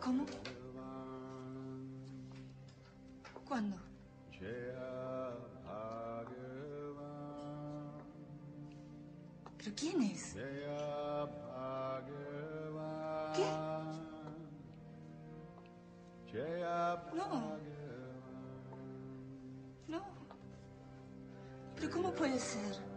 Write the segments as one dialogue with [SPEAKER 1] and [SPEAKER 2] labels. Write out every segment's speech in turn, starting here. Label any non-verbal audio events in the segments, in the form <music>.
[SPEAKER 1] ¿Cómo? ¿Cuándo? ¿Pero quién es? ¿Qué? No. No. ¿Pero cómo puede ser?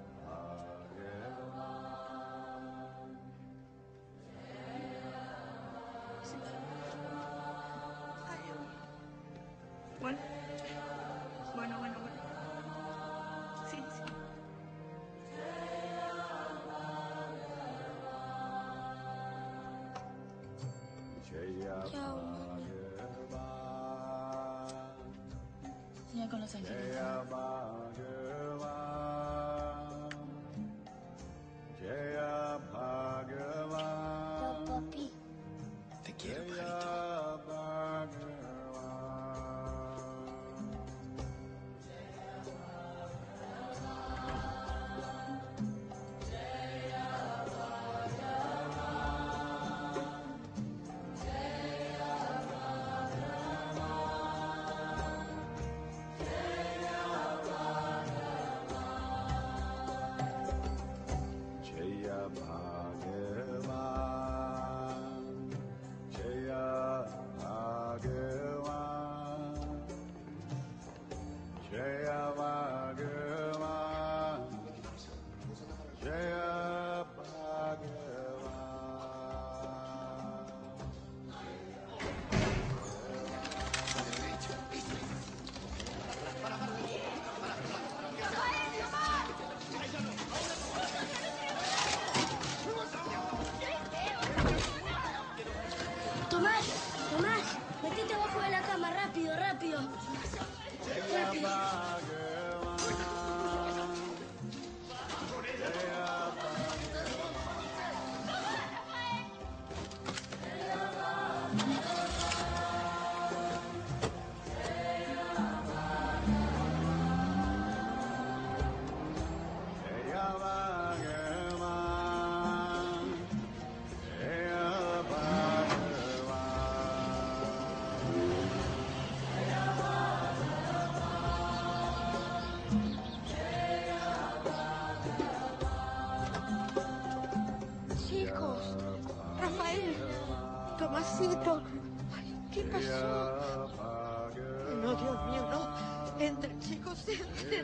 [SPEAKER 1] Yeah.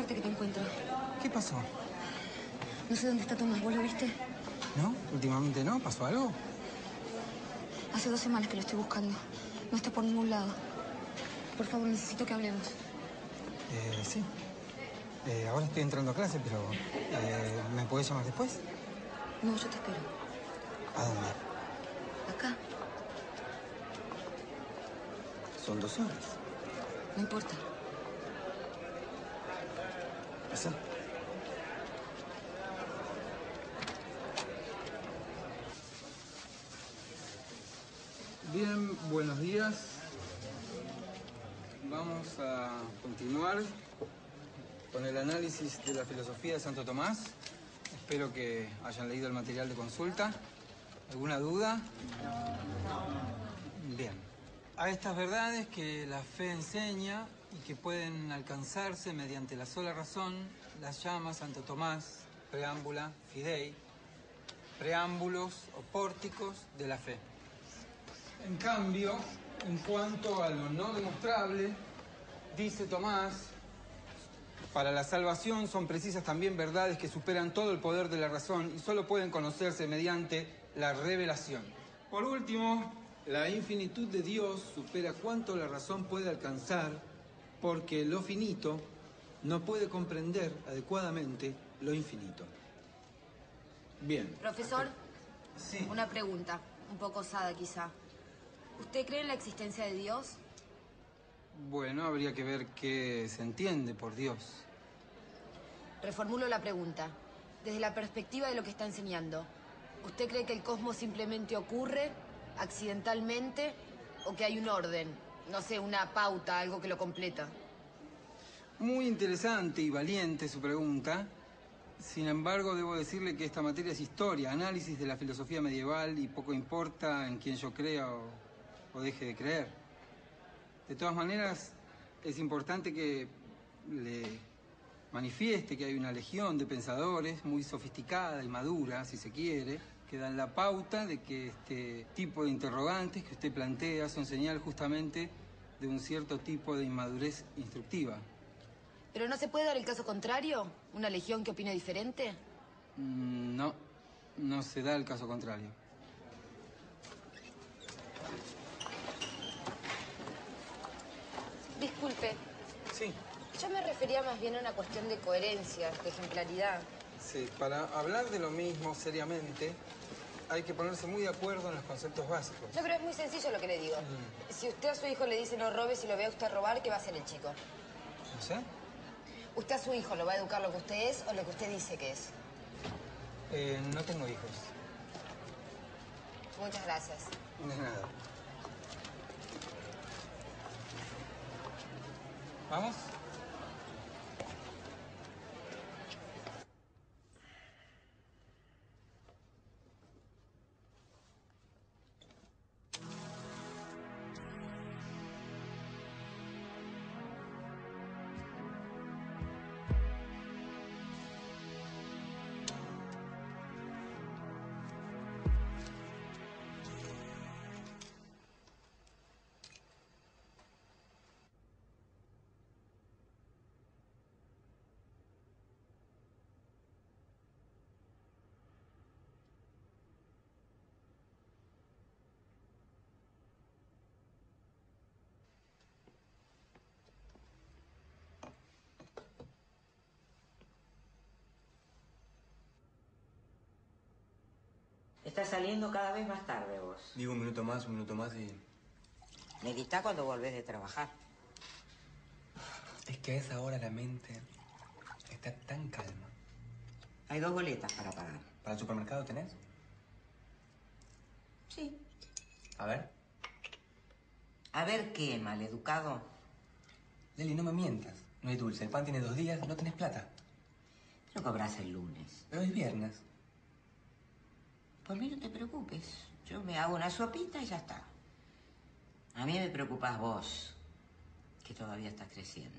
[SPEAKER 1] Suerte que te encuentro.
[SPEAKER 2] ¿Qué pasó?
[SPEAKER 1] No sé dónde está Tomás, ¿vos lo viste?
[SPEAKER 2] ¿No? ¿Últimamente no? ¿Pasó algo?
[SPEAKER 1] Hace dos semanas que lo estoy buscando. No está por ningún lado. Por favor, necesito que hablemos.
[SPEAKER 2] Eh, sí. Eh, ahora estoy entrando a clase, pero... eh, ¿Me podés llamar después?
[SPEAKER 1] No, yo te espero.
[SPEAKER 2] ¿A dónde?
[SPEAKER 1] Acá.
[SPEAKER 2] Son dos horas.
[SPEAKER 1] No importa.
[SPEAKER 2] Bien, buenos días. Vamos a continuar con el análisis de la filosofía de Santo Tomás. Espero que hayan leído el material de consulta. ¿Alguna duda? Bien. A estas verdades que la fe enseña y que pueden alcanzarse mediante la sola razón, las llama Santo Tomás preámbula fidei, preámbulos o pórticos de la fe. En cambio, en cuanto a lo no demostrable, dice Tomás, para la salvación son precisas también verdades que superan todo el poder de la razón y solo pueden conocerse mediante la revelación. Por último, la infinitud de Dios supera cuanto la razón puede alcanzar porque lo finito no puede comprender adecuadamente lo infinito. Bien.
[SPEAKER 3] Profesor,
[SPEAKER 2] Sí.
[SPEAKER 3] una pregunta, un poco osada quizá. ¿Usted cree en la existencia de Dios?
[SPEAKER 2] Bueno, habría que ver qué se entiende por Dios.
[SPEAKER 3] Reformulo la pregunta. Desde la perspectiva de lo que está enseñando, ¿usted cree que el cosmos simplemente ocurre accidentalmente o que hay un orden? No sé, una pauta, algo que lo completa.
[SPEAKER 2] Muy interesante y valiente su pregunta. Sin embargo, debo decirle que esta materia es historia, análisis de la filosofía medieval y poco importa en quién yo crea o, o deje de creer. De todas maneras, es importante que le manifieste que hay una legión de pensadores muy sofisticada y madura, si se quiere, que dan la pauta de que este tipo de interrogantes que usted plantea son señal justamente de un cierto tipo de inmadurez instructiva.
[SPEAKER 3] ¿Pero no se puede dar el caso contrario? ¿Una legión que opine diferente?
[SPEAKER 2] Mm, No, no se da el caso contrario.
[SPEAKER 3] Disculpe,
[SPEAKER 2] Sí,
[SPEAKER 3] yo me refería más bien a una cuestión de coherencia, de ejemplaridad.
[SPEAKER 2] sí. Para hablar de lo mismo seriamente, hay que ponerse muy de acuerdo en los conceptos básicos.
[SPEAKER 3] No, pero es muy sencillo lo que le digo. Si usted a su hijo le dice no robe, si lo ve a usted robar, ¿qué va a hacer el chico?
[SPEAKER 2] No sé.
[SPEAKER 3] ¿Usted a su hijo lo va a educar lo que usted es o lo que usted dice que es?
[SPEAKER 2] Eh, no tengo hijos.
[SPEAKER 3] Muchas gracias.
[SPEAKER 2] De nada. ¿Vamos?
[SPEAKER 4] Estás saliendo cada vez más tarde vos.
[SPEAKER 5] Digo un minuto más, un minuto más y...
[SPEAKER 4] Medita cuando volvés de trabajar.
[SPEAKER 5] Es que a esa hora la mente está tan calma.
[SPEAKER 4] Hay dos boletas para pagar.
[SPEAKER 5] ¿Para el supermercado tenés?
[SPEAKER 4] Sí.
[SPEAKER 5] A ver.
[SPEAKER 4] A ver qué, maleducado.
[SPEAKER 5] Leli, no me mientas. No hay dulce. El pan tiene dos días, no tenés plata.
[SPEAKER 4] Lo cobras el lunes.
[SPEAKER 5] Pero es viernes.
[SPEAKER 4] Por mí no te preocupes. Yo me hago una sopita y ya está. A mí me preocupas vos, que todavía estás creciendo.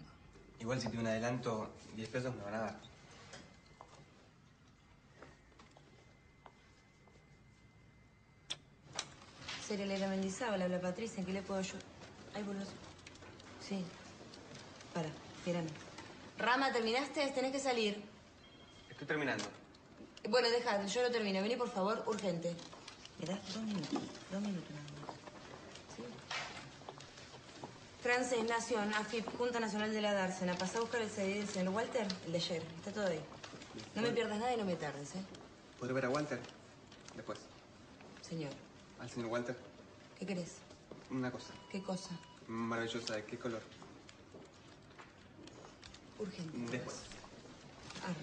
[SPEAKER 5] Igual si pido un adelanto, 10 pesos me van a dar.
[SPEAKER 3] Soy Elena Mendizábal, habla Patricia, ¿en qué le puedo ayudar? Ay, boludo. Sí. Para, espérame. Rama, ¿terminaste? Tenés que salir.
[SPEAKER 5] Estoy terminando.
[SPEAKER 3] Bueno, deja, yo lo termino. Vení, por favor, urgente. ¿Me das dos minutos? Dos minutos nada más. ¿Sí? Frances, Nación, AFIP, Junta Nacional de la Dársena. Pasá a buscar el CD del señor Walter, el de ayer. Está todo ahí. No me pierdas nada y no me tardes, ¿eh?
[SPEAKER 5] ¿Puedo ver a Walter? Después.
[SPEAKER 3] Señor,
[SPEAKER 5] Al señor Walter.
[SPEAKER 3] ¿qué querés?
[SPEAKER 5] Una cosa.
[SPEAKER 3] ¿Qué cosa?
[SPEAKER 5] Maravillosa. ¿De qué color?
[SPEAKER 3] Urgente.
[SPEAKER 5] Después.
[SPEAKER 3] Ah,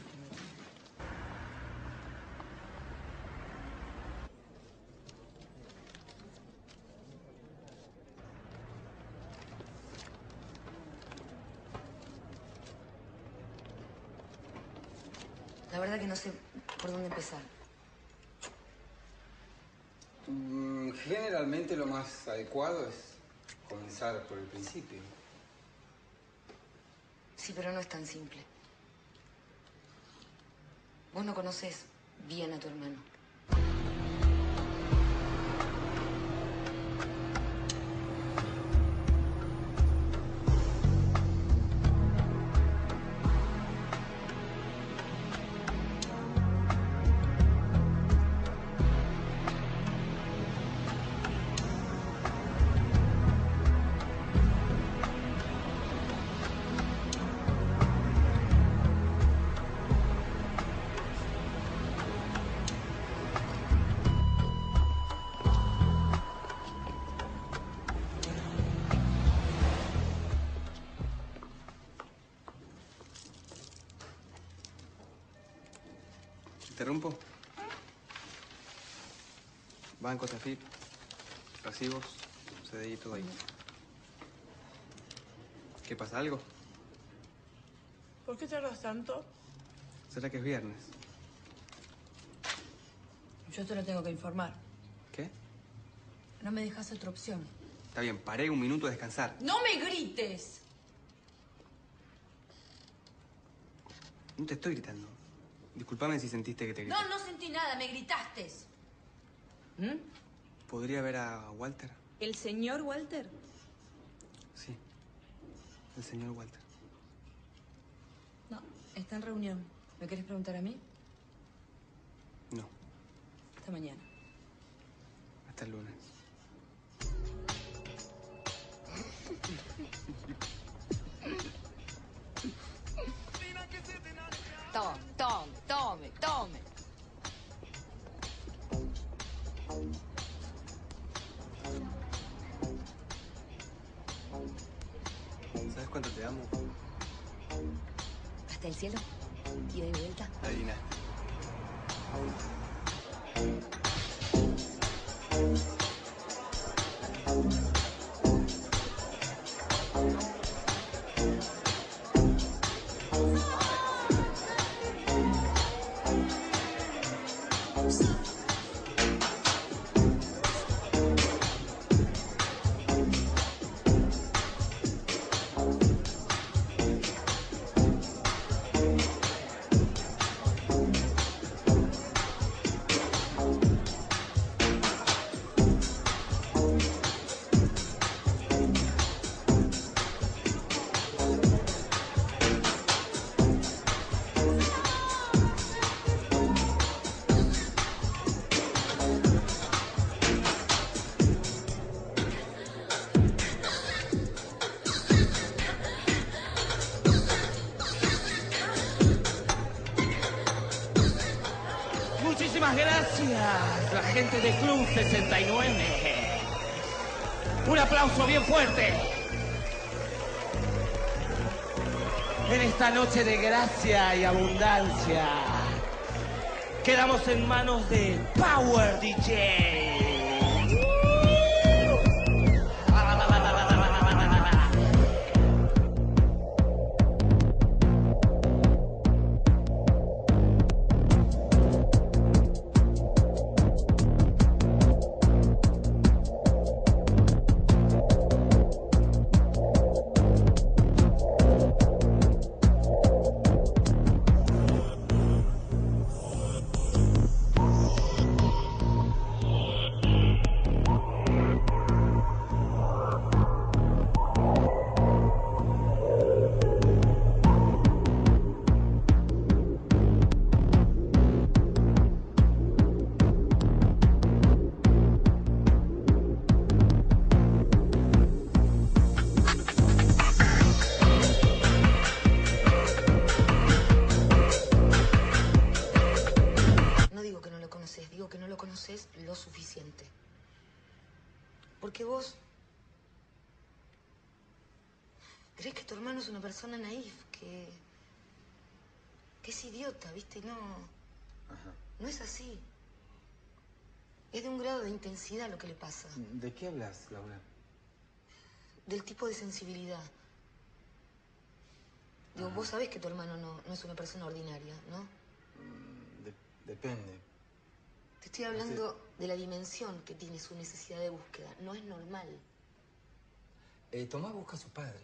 [SPEAKER 3] La verdad que no sé por dónde empezar.
[SPEAKER 2] Mm, Generalmente lo más adecuado es comenzar por el principio.
[SPEAKER 1] Sí, pero no es tan simple. Vos no conoces bien a tu hermano.
[SPEAKER 5] ¿Interrumpo? Bancos AFIP, pasivos, CDI, todo ahí. ¿Qué pasa? ¿Algo?
[SPEAKER 6] ¿Por qué tardas tanto?
[SPEAKER 5] ¿Será que es viernes?
[SPEAKER 3] Yo te lo tengo que informar.
[SPEAKER 5] ¿Qué?
[SPEAKER 3] No me dejas otra opción.
[SPEAKER 5] Está bien, paré un minuto a descansar.
[SPEAKER 3] ¡No me grites!
[SPEAKER 5] No te estoy gritando. Disculpame si sentiste que te grité.
[SPEAKER 3] No, no sentí nada, me gritaste. ¿Mm?
[SPEAKER 5] ¿Podría ver a Walter?
[SPEAKER 6] ¿El señor Walter?
[SPEAKER 5] Sí. El señor Walter.
[SPEAKER 3] No, está en reunión. ¿Me querés preguntar a mí?
[SPEAKER 5] No,
[SPEAKER 3] Hasta mañana.
[SPEAKER 5] hasta el lunes.
[SPEAKER 3] Tome, tome, tome, tome.
[SPEAKER 5] ¿Sabes cuánto te amo?
[SPEAKER 3] ¿Hasta el cielo? ¿Y de vuelta?
[SPEAKER 5] Adivinaste.
[SPEAKER 7] De Club 69. Un aplauso bien fuerte. En esta noche de gracia y abundancia, quedamos en manos de Power DJ.
[SPEAKER 1] Idiota, ¿viste? Y no... No es así. Es de un grado de intensidad lo que le pasa,
[SPEAKER 2] ¿De qué hablas, Laura?
[SPEAKER 1] del tipo de sensibilidad. Digo, vos sabés que tu hermano no, no es una persona ordinaria, ¿no?
[SPEAKER 2] De- depende.
[SPEAKER 1] Te estoy hablando de la dimensión que tiene su necesidad de búsqueda. No es normal.
[SPEAKER 2] Eh, Tomás busca a su padre.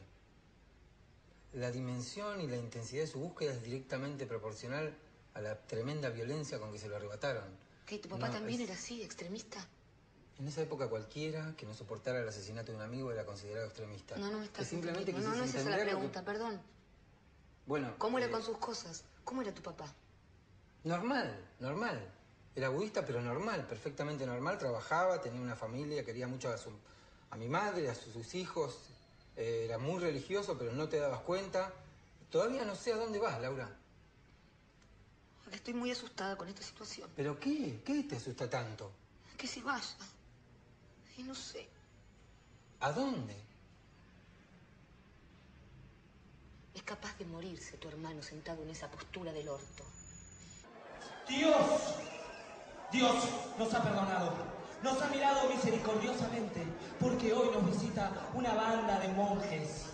[SPEAKER 2] La dimensión y la intensidad de su búsqueda es directamente proporcional a la tremenda violencia con que se lo arrebataron.
[SPEAKER 1] ¿Qué? ¿Tu papá
[SPEAKER 2] No,
[SPEAKER 1] también
[SPEAKER 2] es-
[SPEAKER 1] era así, extremista?
[SPEAKER 2] En esa época cualquiera que no soportara el asesinato de un amigo era considerado extremista.
[SPEAKER 1] No, no me estás
[SPEAKER 2] simplemente
[SPEAKER 1] entendiendo. No, no es esa la
[SPEAKER 2] que-
[SPEAKER 1] pregunta, perdón.
[SPEAKER 2] Bueno.
[SPEAKER 1] ¿Cómo era
[SPEAKER 2] eh,
[SPEAKER 1] con sus cosas? ¿Cómo era tu papá?
[SPEAKER 2] Normal, normal. Era budista, pero normal, perfectamente normal. Trabajaba, tenía una familia, quería mucho a, su, a mi madre, a sus, sus hijos. Eh, era muy religioso, pero no te dabas cuenta. Todavía no sé a dónde vas, Laura.
[SPEAKER 1] Estoy muy asustada con esta situación.
[SPEAKER 2] ¿Pero qué? ¿Qué te asusta tanto?
[SPEAKER 1] Que se vaya. Y no sé.
[SPEAKER 2] ¿A dónde?
[SPEAKER 1] Es capaz de morirse tu hermano sentado en esa postura del orto.
[SPEAKER 8] Dios, Dios nos ha perdonado, nos ha mirado misericordiosamente, porque hoy nos visita una banda de monjes,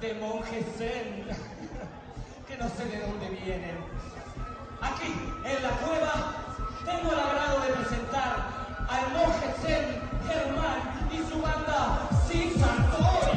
[SPEAKER 8] de monjes zen, <laughs> que no sé de dónde vienen. Aquí, en la cueva, tengo el agrado de presentar al monje zen Germán y su banda Sin Santori.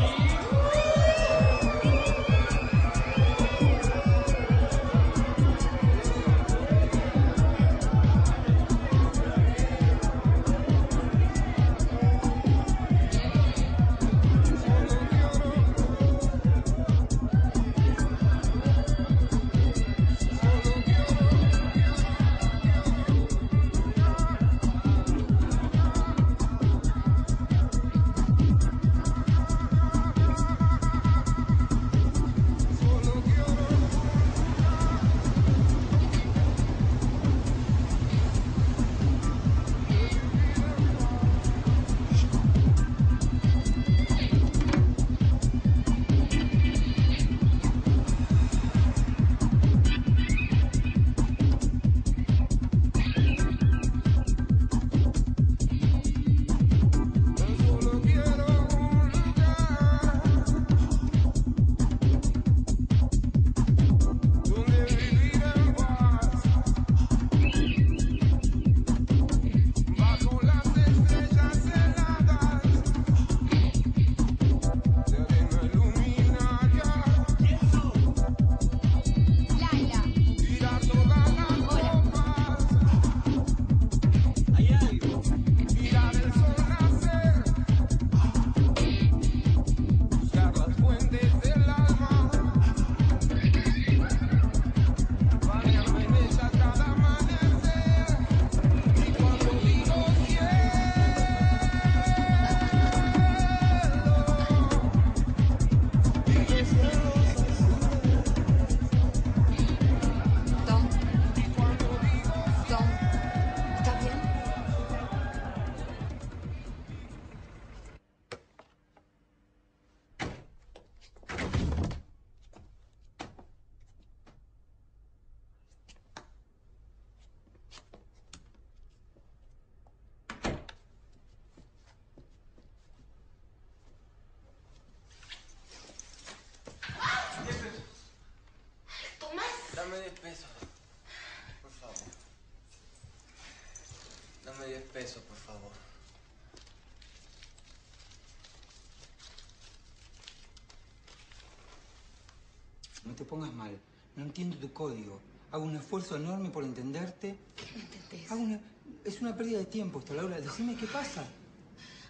[SPEAKER 2] Pongas mal. No entiendo tu código. Hago un esfuerzo enorme por entenderte.
[SPEAKER 1] ¿Qué no entendés?
[SPEAKER 2] Hago una... Es una pérdida de tiempo esto, Laura. Decime qué pasa.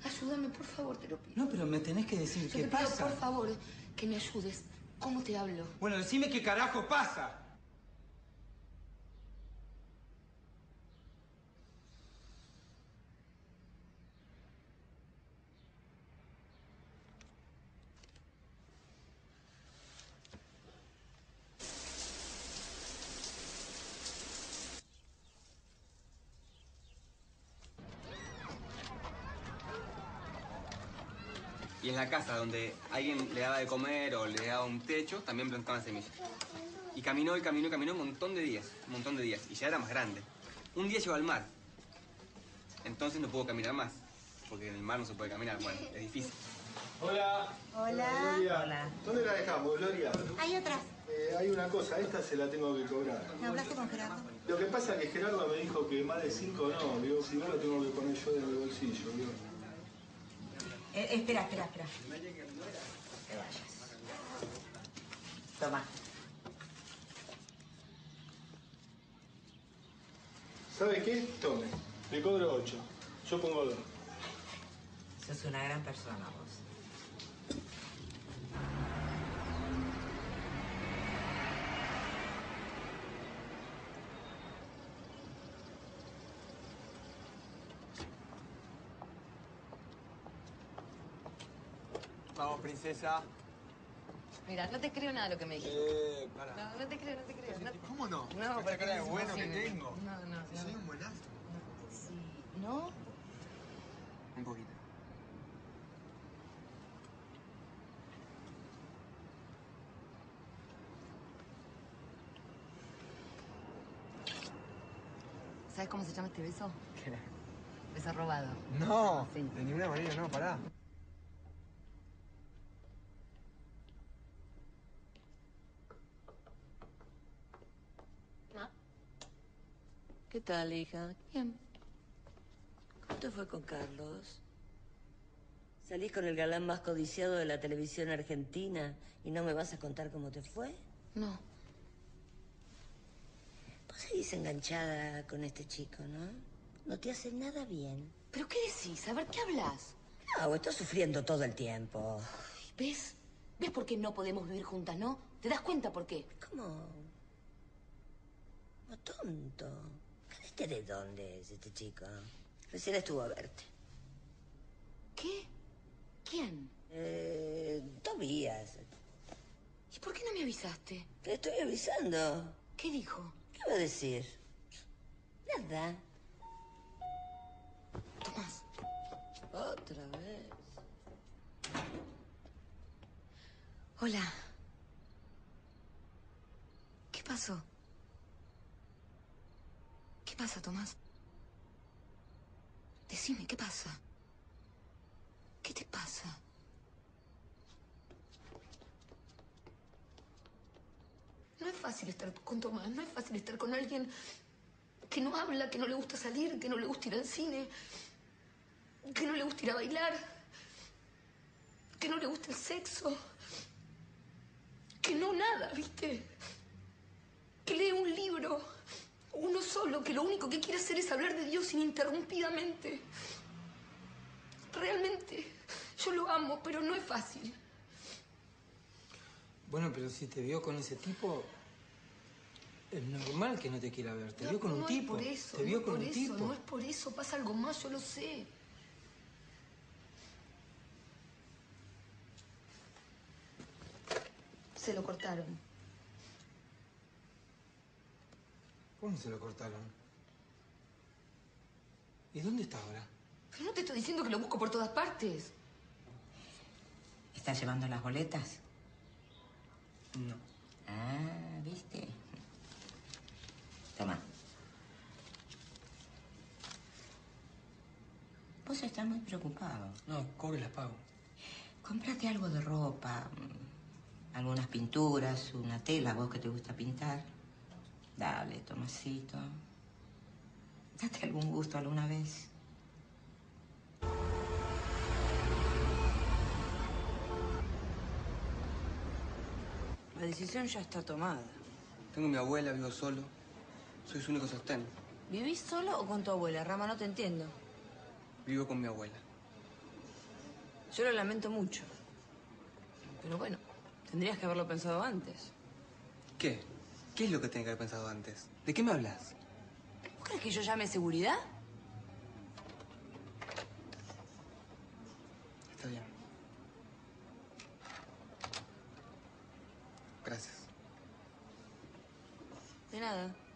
[SPEAKER 1] Ayúdame, por favor, te lo pido.
[SPEAKER 2] No, pero me tenés que decir
[SPEAKER 1] Yo
[SPEAKER 2] qué
[SPEAKER 1] te pido,
[SPEAKER 2] pasa.
[SPEAKER 1] por favor, que me ayudes. ¿Cómo te hablo?
[SPEAKER 2] Bueno, decime qué carajo pasa.
[SPEAKER 5] La casa donde alguien le daba de comer o le daba un techo, también plantaban semillas. Y caminó y caminó y caminó un montón de días, un montón de días. Y ya era más grande. Un día llegó al mar. Entonces no pudo caminar más. Porque en el mar no se puede caminar, bueno, es difícil.
[SPEAKER 9] Hola.
[SPEAKER 10] Hola.
[SPEAKER 9] Gloria.
[SPEAKER 4] Hola.
[SPEAKER 9] ¿Dónde la dejamos, Gloria?
[SPEAKER 10] Hay otras.
[SPEAKER 9] Eh, hay una cosa, esta se la tengo que cobrar.
[SPEAKER 10] ¿Me hablaste con Gerardo?
[SPEAKER 9] Lo que pasa es que Gerardo me dijo que más de cinco no, digo, si no lo tengo que poner yo en el bolsillo, digo.
[SPEAKER 4] Eh, espera, espera, espera. Te vayas. Toma.
[SPEAKER 9] ¿Sabe qué? Tome. Le cobro ocho. Yo pongo dos.
[SPEAKER 4] Sos una gran persona vos.
[SPEAKER 5] Vamos, princesa.
[SPEAKER 1] Mira, no te creo nada de lo que me dijiste.
[SPEAKER 5] Eh, para.
[SPEAKER 1] No, no te creo, no te creo. No,
[SPEAKER 5] ¿Cómo no?
[SPEAKER 1] no
[SPEAKER 5] Esta cara de bueno que tengo.
[SPEAKER 1] No, no, no.
[SPEAKER 5] Soy un buenazo.
[SPEAKER 1] Sí. ¿No?
[SPEAKER 5] Un poquito.
[SPEAKER 1] ¿Sabes cómo se llama este beso? Beso robado.
[SPEAKER 5] No,
[SPEAKER 1] Sí.
[SPEAKER 5] de ninguna manera, no, pará.
[SPEAKER 11] ¿Qué tal, hija? Bien. ¿Cómo te fue con Carlos? ¿Salís con el galán más codiciado de la televisión argentina y no me vas a contar cómo te fue?
[SPEAKER 1] No.
[SPEAKER 11] Vos seguís enganchada con este chico, ¿no? No te hace nada bien.
[SPEAKER 1] ¿Pero qué decís? A ver, ¿qué hablas?
[SPEAKER 11] No, estás sufriendo todo el tiempo.
[SPEAKER 1] ¿Ves? ¿Ves por qué no podemos vivir juntas, no? ¿Te das cuenta por qué?
[SPEAKER 11] ¿Cómo? No, tonto. ¿Este de dónde es este chico? Recién estuvo a verte.
[SPEAKER 1] ¿Qué? ¿Quién?
[SPEAKER 11] Eh, Tobías.
[SPEAKER 1] ¿Y por qué no me avisaste?
[SPEAKER 11] Te estoy avisando.
[SPEAKER 1] ¿Qué dijo?
[SPEAKER 11] ¿Qué va a decir? Nada.
[SPEAKER 1] Tomás.
[SPEAKER 11] Otra vez.
[SPEAKER 1] Hola. ¿Qué pasó? ¿Qué pasa, Tomás? Decime, ¿qué pasa? ¿Qué te pasa? No es fácil estar con Tomás, no es fácil estar con alguien que no habla, que no le gusta salir, que no le gusta ir al cine, que no le gusta ir a bailar, que no le gusta el sexo, que no nada, ¿viste? Que lee un libro, uno solo, que lo único que quiere hacer es hablar de Dios ininterrumpidamente. Realmente, yo lo amo, pero no es fácil.
[SPEAKER 2] Bueno, pero si te vio con ese tipo, es normal que no te quiera ver. Te
[SPEAKER 1] No,
[SPEAKER 2] vio con un tipo.
[SPEAKER 1] Por eso,
[SPEAKER 2] te vio
[SPEAKER 1] no
[SPEAKER 2] con
[SPEAKER 1] por
[SPEAKER 2] un
[SPEAKER 1] eso,
[SPEAKER 2] tipo.
[SPEAKER 1] No es por eso, pasa algo más, yo lo sé. Se lo cortaron.
[SPEAKER 2] ¿Cómo se lo cortaron? ¿Y dónde está ahora?
[SPEAKER 1] Pero no te estoy diciendo que lo busco por todas partes.
[SPEAKER 4] ¿Estás llevando las boletas?
[SPEAKER 5] No.
[SPEAKER 4] Ah, ¿viste? Toma. Vos estás muy preocupado.
[SPEAKER 5] No, cobro y las pago.
[SPEAKER 4] Cómprate algo de ropa, mm, algunas pinturas, una tela, vos que te gusta pintar. Dale, Tomasito. Date algún gusto alguna vez.
[SPEAKER 11] La decisión ya está tomada.
[SPEAKER 5] Tengo mi abuela, vivo solo. Soy su único sostén.
[SPEAKER 3] ¿Vivís solo o con tu abuela? Rama, no te entiendo.
[SPEAKER 5] Vivo con mi abuela.
[SPEAKER 3] Yo lo lamento mucho. Pero bueno, tendrías que haberlo pensado antes.
[SPEAKER 5] ¿Qué? ¿Qué es lo que tenía que haber pensado antes? ¿De qué me hablas?
[SPEAKER 3] ¿Vos crees que yo llame seguridad?
[SPEAKER 5] Está bien. Gracias.
[SPEAKER 3] De nada.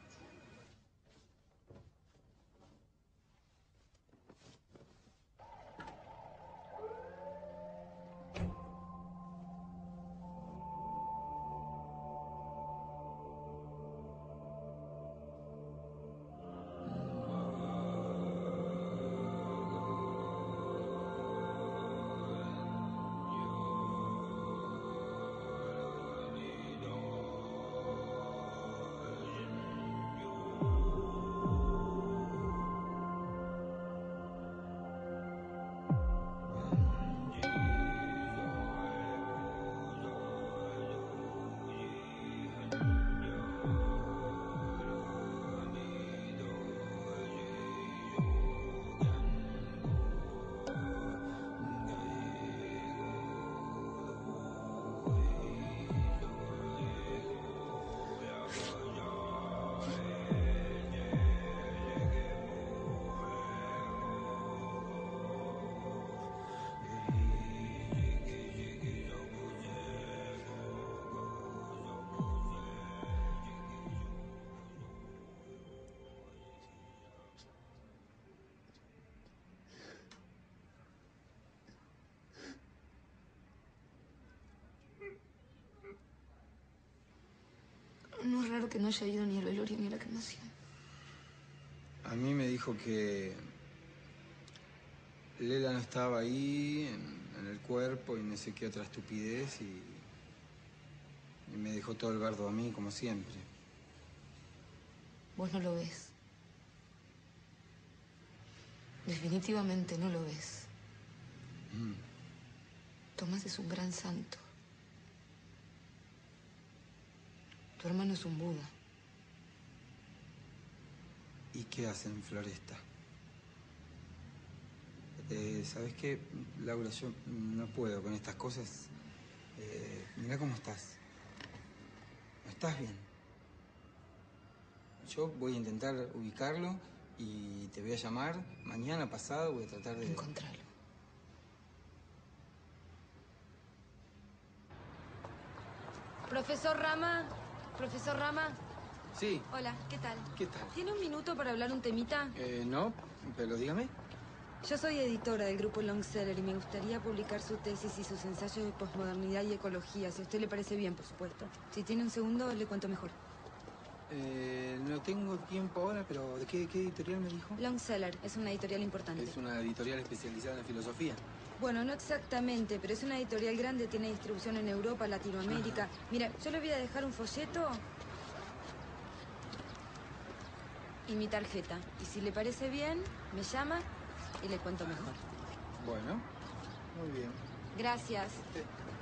[SPEAKER 1] Que no haya ido ni al velorio ni a la cremación.
[SPEAKER 2] A mí me dijo que Lela no estaba ahí en, en el cuerpo y no sé qué otra estupidez y, y me dejó todo el bardo a mí como siempre.
[SPEAKER 1] Vos no lo ves. Definitivamente no lo ves.
[SPEAKER 2] Mm.
[SPEAKER 1] Tomás es un gran santo. Tu hermano es un Buda.
[SPEAKER 2] ¿Y qué hacen Floresta? Eh, ¿Sabes qué, Laura? Yo no puedo con estas cosas. Eh, mira cómo estás. No estás bien. Yo voy a intentar ubicarlo y te voy a llamar mañana pasado. Voy a tratar de...
[SPEAKER 1] Encontrarlo.
[SPEAKER 3] Profesor Rama, profesor Rama.
[SPEAKER 2] Sí,
[SPEAKER 3] Hola, ¿qué tal?
[SPEAKER 2] ¿qué tal?
[SPEAKER 3] ¿Tiene un minuto para hablar un temita?
[SPEAKER 2] Eh, no, pero dígame.
[SPEAKER 12] Yo soy editora del grupo Longseller y me gustaría publicar su tesis y sus ensayos de posmodernidad y ecología, si a usted le parece bien, por supuesto. Si tiene un segundo, le cuento mejor.
[SPEAKER 2] Eh, no tengo tiempo ahora, pero ¿de qué, qué editorial me dijo?
[SPEAKER 12] Longseller es una editorial importante.
[SPEAKER 2] Es una editorial especializada en filosofía.
[SPEAKER 12] Bueno, no exactamente, pero es una editorial grande, tiene distribución en Europa, Latinoamérica. Mira, yo le voy a dejar un folleto y mi tarjeta. Y si le parece bien, me llama y le cuento mejor.
[SPEAKER 2] Bueno, muy bien.
[SPEAKER 12] Gracias.
[SPEAKER 2] ¡Tomás!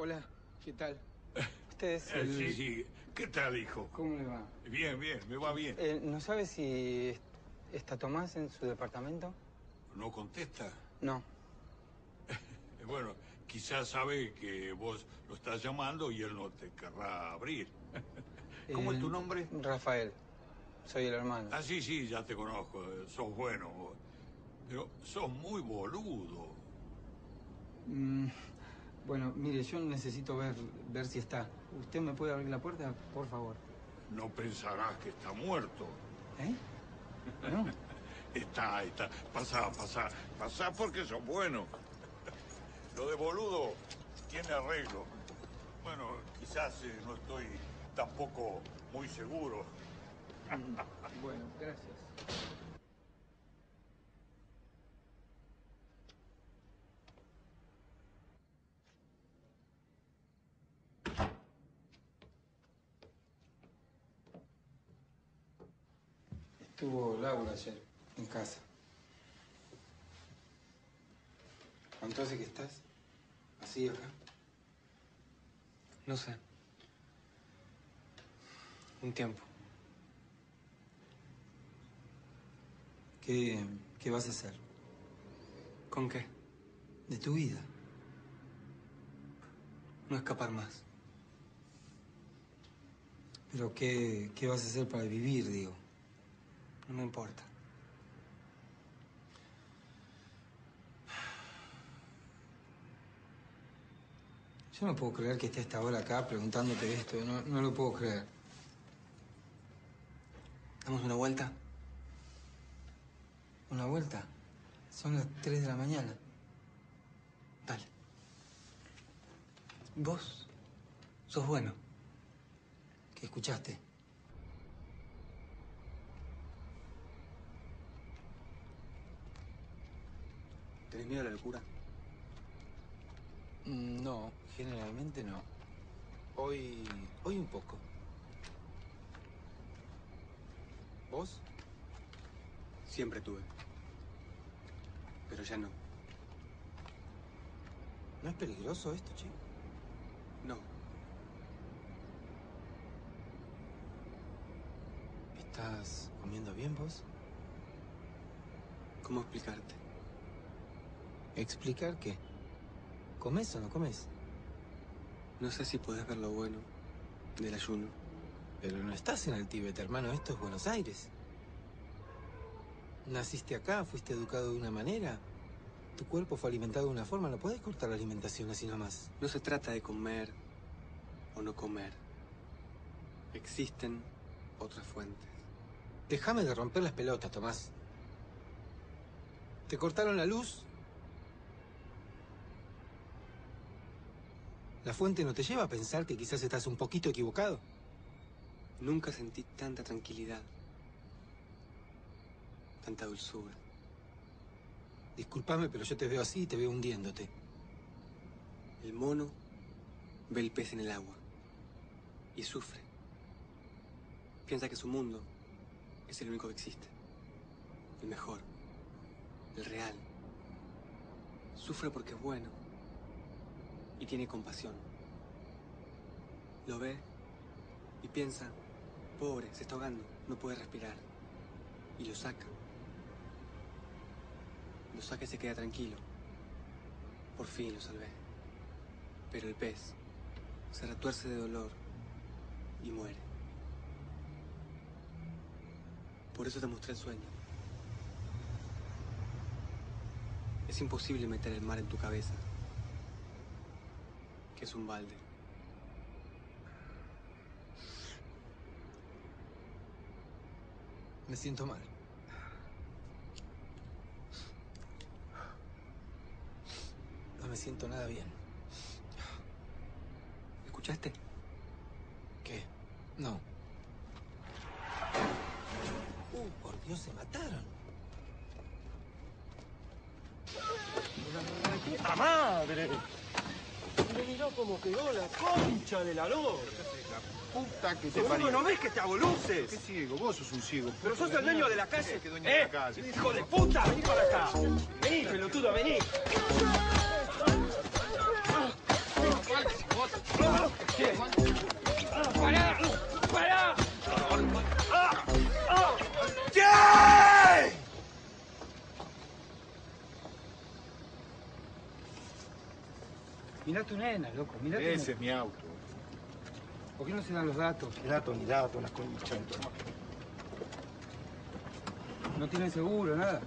[SPEAKER 2] Hola, ¿qué tal? Usted es
[SPEAKER 13] Eh,
[SPEAKER 2] el...
[SPEAKER 13] Sí, sí. ¿Qué tal, hijo?
[SPEAKER 2] ¿Cómo le va?
[SPEAKER 13] Bien, bien, me va bien.
[SPEAKER 2] Eh, ¿No sabe si est- está Tomás en su departamento?
[SPEAKER 13] ¿No contesta?
[SPEAKER 2] No.
[SPEAKER 13] Eh, <laughs> Bueno, quizás sabe que vos lo estás llamando y él no te querrá abrir. <laughs> ¿Cómo es
[SPEAKER 2] Eh,
[SPEAKER 13] tu nombre?
[SPEAKER 2] Rafael. Soy el hermano.
[SPEAKER 13] Ah, sí, sí, ya te conozco. eh, Sos bueno. Pero sos muy boludo.
[SPEAKER 2] Mm, bueno, mire, yo necesito ver, ver si está. ¿Usted me puede abrir la puerta, por favor?
[SPEAKER 13] No pensarás que está muerto.
[SPEAKER 2] ¿Eh? No. <laughs>
[SPEAKER 13] Está, está. Pasá, pasá. Pasá porque sos bueno. Lo de boludo tiene arreglo. Bueno, quizás eh, no estoy tampoco muy seguro.
[SPEAKER 2] Bueno, gracias. Estuvo Laura ayer en casa. ¿Cuánto hace que estás? ¿Así acá?
[SPEAKER 5] No sé. Un tiempo.
[SPEAKER 2] ¿Qué, qué vas a hacer?
[SPEAKER 5] ¿Con qué?
[SPEAKER 2] De tu vida.
[SPEAKER 5] No escapar más.
[SPEAKER 2] Pero ¿qué, qué vas a hacer para vivir, digo?
[SPEAKER 5] No me importa.
[SPEAKER 2] Yo no puedo creer que esté esta hora acá preguntándote esto. No, no lo puedo creer.
[SPEAKER 5] ¿Damos una vuelta?
[SPEAKER 2] ¿Una vuelta? Son las 3 de la mañana.
[SPEAKER 5] Dale. Vos sos bueno.
[SPEAKER 2] ¿Qué escuchaste?
[SPEAKER 5] ¿Tenés miedo a la locura?
[SPEAKER 2] Mm, No, generalmente no. Hoy. hoy un poco. ¿Vos?
[SPEAKER 5] Siempre tuve. Pero ya no.
[SPEAKER 2] ¿No es peligroso esto, chico?
[SPEAKER 5] No.
[SPEAKER 2] ¿Estás comiendo bien vos?
[SPEAKER 5] ¿Cómo explicarte?
[SPEAKER 2] ¿Explicar qué? ¿Comes o no comes?
[SPEAKER 5] No sé si podés ver lo bueno del ayuno.
[SPEAKER 2] Pero no estás en el Tíbet, hermano. Esto es Buenos Aires. Naciste acá, fuiste educado de una manera. Tu cuerpo fue alimentado de una forma. No podés cortar la alimentación así nomás.
[SPEAKER 5] No se trata de comer o no comer. Existen otras fuentes.
[SPEAKER 2] Déjame de romper las pelotas, Tomás. ¿Te cortaron la luz? ¿La fuente no te lleva a pensar que quizás estás un poquito equivocado?
[SPEAKER 5] Nunca sentí tanta tranquilidad. Tanta dulzura.
[SPEAKER 2] Discúlpame, pero yo te veo así y te veo hundiéndote.
[SPEAKER 5] El mono ve el pez en el agua y sufre. Piensa que su mundo es el único que existe. El mejor. El real. Sufre porque es bueno y tiene compasión. Lo ve y piensa, pobre, se está ahogando, no puede respirar. Y lo saca. Lo saca y se queda tranquilo. Por fin lo salvé. Pero el pez se retuerce de dolor y muere. Por eso te mostré el sueño. Es imposible meter el mar en tu cabeza, que es un balde.
[SPEAKER 2] Me siento mal. No me siento nada bien.
[SPEAKER 5] ¿Escuchaste?
[SPEAKER 2] ¿Qué? No. Uh, por Dios, se mataron.
[SPEAKER 14] ¡Puta madre! Me miró como quedó la concha de la lora.
[SPEAKER 15] Puta que te parió.
[SPEAKER 14] no ves que te aboluces.
[SPEAKER 15] ¿Qué ciego? Vos sos un ciego.
[SPEAKER 14] Pero sos el dueño de la calle.
[SPEAKER 15] ¿Qué dueño de la calle?
[SPEAKER 14] Hijo de puta, vení para acá. Vení, pelotudo, vení. ¡Pará!
[SPEAKER 2] Mirá tu nena, loco. Mirá tu
[SPEAKER 15] Ese
[SPEAKER 2] nena.
[SPEAKER 15] es mi auto.
[SPEAKER 2] ¿Por qué no se dan los datos?
[SPEAKER 14] Qué dato ni dato, las conchas.
[SPEAKER 2] No tienen seguro, nada.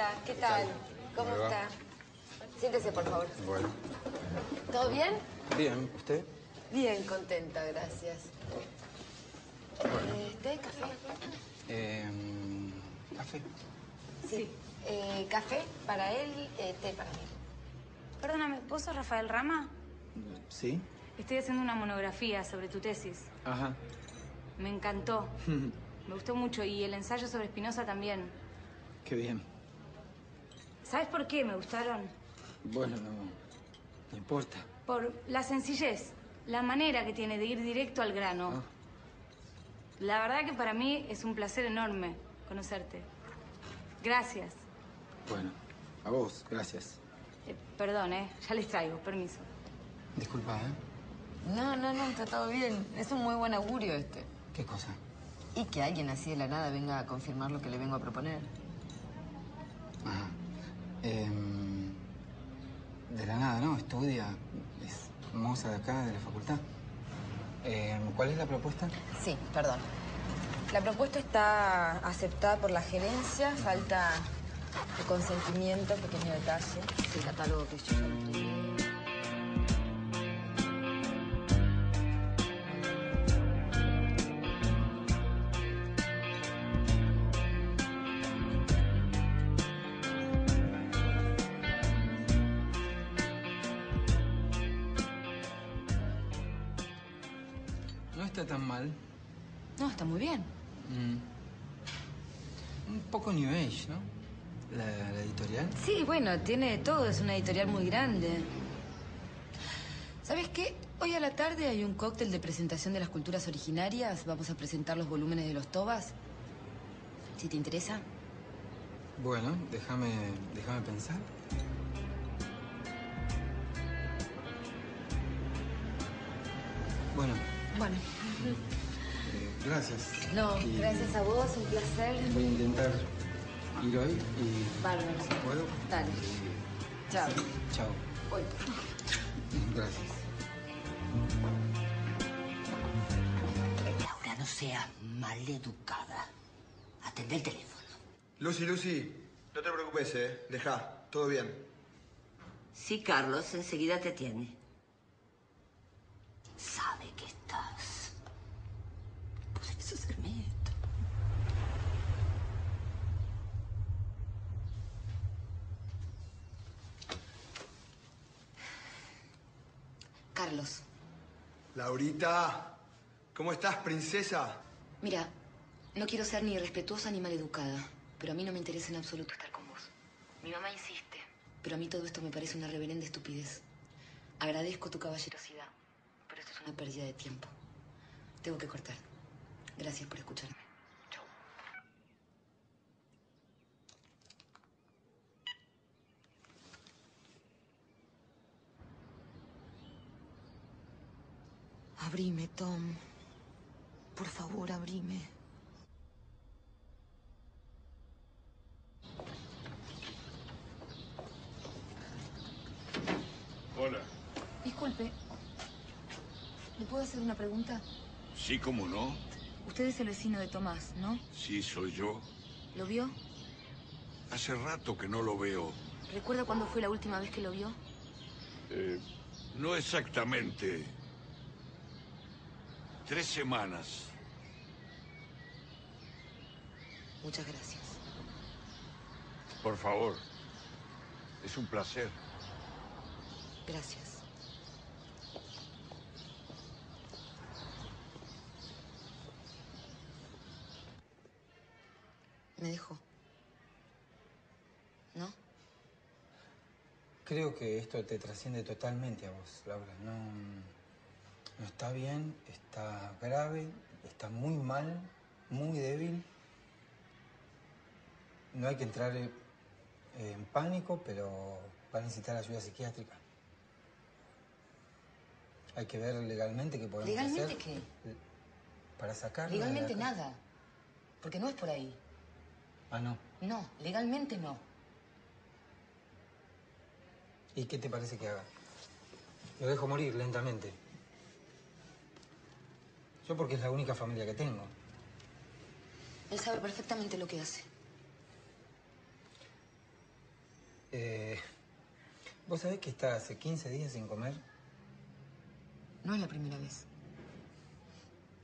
[SPEAKER 3] Hola, ¿qué tal? ¿Cómo está? Siéntese, por favor.
[SPEAKER 2] Bueno.
[SPEAKER 3] ¿Todo bien?
[SPEAKER 2] Bien, ¿usted?
[SPEAKER 3] Bien, contenta, gracias. Eh, ¿Té, café?
[SPEAKER 2] Em, ¿Café?
[SPEAKER 3] Sí. Eh, café para él, eh, té para mí.
[SPEAKER 16] Perdóname, ¿vos sos Rafael Rama?
[SPEAKER 2] ¿Sí?
[SPEAKER 16] Estoy haciendo una monografía sobre tu tesis.
[SPEAKER 2] Ajá.
[SPEAKER 16] Me encantó. <laughs> Me gustó mucho y el ensayo sobre Spinoza también.
[SPEAKER 2] Qué bien.
[SPEAKER 16] ¿Sabes por qué me gustaron?
[SPEAKER 2] Bueno, no, no importa.
[SPEAKER 16] Por la sencillez, la manera que tiene de ir directo al grano. La verdad que para mí es un placer enorme conocerte. Gracias.
[SPEAKER 2] Bueno, a vos, gracias.
[SPEAKER 16] Eh, perdón, ¿eh? Ya les traigo, permiso.
[SPEAKER 2] Disculpa, ¿eh?
[SPEAKER 3] No, no, no, está todo bien. Es un muy buen augurio este.
[SPEAKER 2] ¿Qué cosa?
[SPEAKER 3] Y que alguien así de la nada venga a confirmar lo que le vengo a proponer.
[SPEAKER 2] Ajá. Em, de la nada, ¿no? Estudia. Es moza de acá, de la facultad. Em, ¿Cuál es la propuesta?
[SPEAKER 3] Sí, perdón. La propuesta está aceptada por la gerencia. Falta el consentimiento, pequeño detalle. El catálogo que yo ya estudié. Sí, bueno, tiene de todo. Es una editorial muy grande. ¿Sabes qué? Hoy a la tarde hay un cóctel de presentación de las culturas originarias. Vamos a presentar los volúmenes de los tobas. Si te interesa.
[SPEAKER 2] Bueno, déjame, déjame pensar. Bueno,
[SPEAKER 3] Bueno.
[SPEAKER 2] eh, gracias.
[SPEAKER 3] No,
[SPEAKER 2] Y
[SPEAKER 3] gracias a vos, un placer.
[SPEAKER 2] Voy a intentar ir hoy y...
[SPEAKER 3] Bárbaro.
[SPEAKER 2] ¿Puedo?
[SPEAKER 3] Dale. Chao.
[SPEAKER 2] Chao.
[SPEAKER 3] Voy.
[SPEAKER 2] Gracias.
[SPEAKER 11] Laura, no seas maleducada. Atende el teléfono.
[SPEAKER 17] Lucy, Lucy, no te preocupes, eh. Deja, todo bien.
[SPEAKER 11] Sí, Carlos, enseguida te tiene. Sabe que estás. Podés hacerme esto.
[SPEAKER 3] Carlos,
[SPEAKER 17] Laurita, ¿cómo estás, princesa?
[SPEAKER 3] mira, no quiero ser ni irrespetuosa ni maleducada, pero a mí no me interesa en absoluto estar con vos. Mi mamá insiste, pero a mí todo esto me parece una reverenda estupidez. Agradezco tu caballerosidad, pero esto es una pérdida de tiempo. Tengo que cortar. Gracias por escucharme. Abrime, Tom. Por favor, abrime.
[SPEAKER 13] Hola.
[SPEAKER 1] Disculpe, ¿le puedo hacer una pregunta?
[SPEAKER 13] Sí, cómo no.
[SPEAKER 1] Usted es el vecino de Tomás, ¿no?
[SPEAKER 13] Sí, soy yo.
[SPEAKER 1] ¿Lo vio?
[SPEAKER 13] Hace rato que no lo veo.
[SPEAKER 1] ¿Recuerda cuándo fue la última vez que lo vio?
[SPEAKER 13] Eh, no exactamente. Tres semanas.
[SPEAKER 3] Muchas gracias.
[SPEAKER 13] Por favor. Es un placer.
[SPEAKER 3] Gracias. Me dejó. ¿No?
[SPEAKER 2] Creo que esto te trasciende totalmente a vos, Laura. No, no está bien, está grave, está muy mal, muy débil. No hay que entrar eh, en pánico, pero va a necesitar ayuda psiquiátrica. Hay que ver legalmente qué podemos
[SPEAKER 3] ¿Legalmente
[SPEAKER 2] hacer
[SPEAKER 3] qué?
[SPEAKER 2] para sacarla. de
[SPEAKER 3] Legalmente nada. Porque no es por ahí.
[SPEAKER 2] Ah, no.
[SPEAKER 3] No, legalmente no.
[SPEAKER 2] ¿Y qué te parece que haga? Lo dejo morir lentamente. Yo porque es la única familia que tengo.
[SPEAKER 3] Él sabe perfectamente lo que hace.
[SPEAKER 2] Eh, ¿Vos sabés que está hace 15 días sin comer?
[SPEAKER 3] No es la primera vez.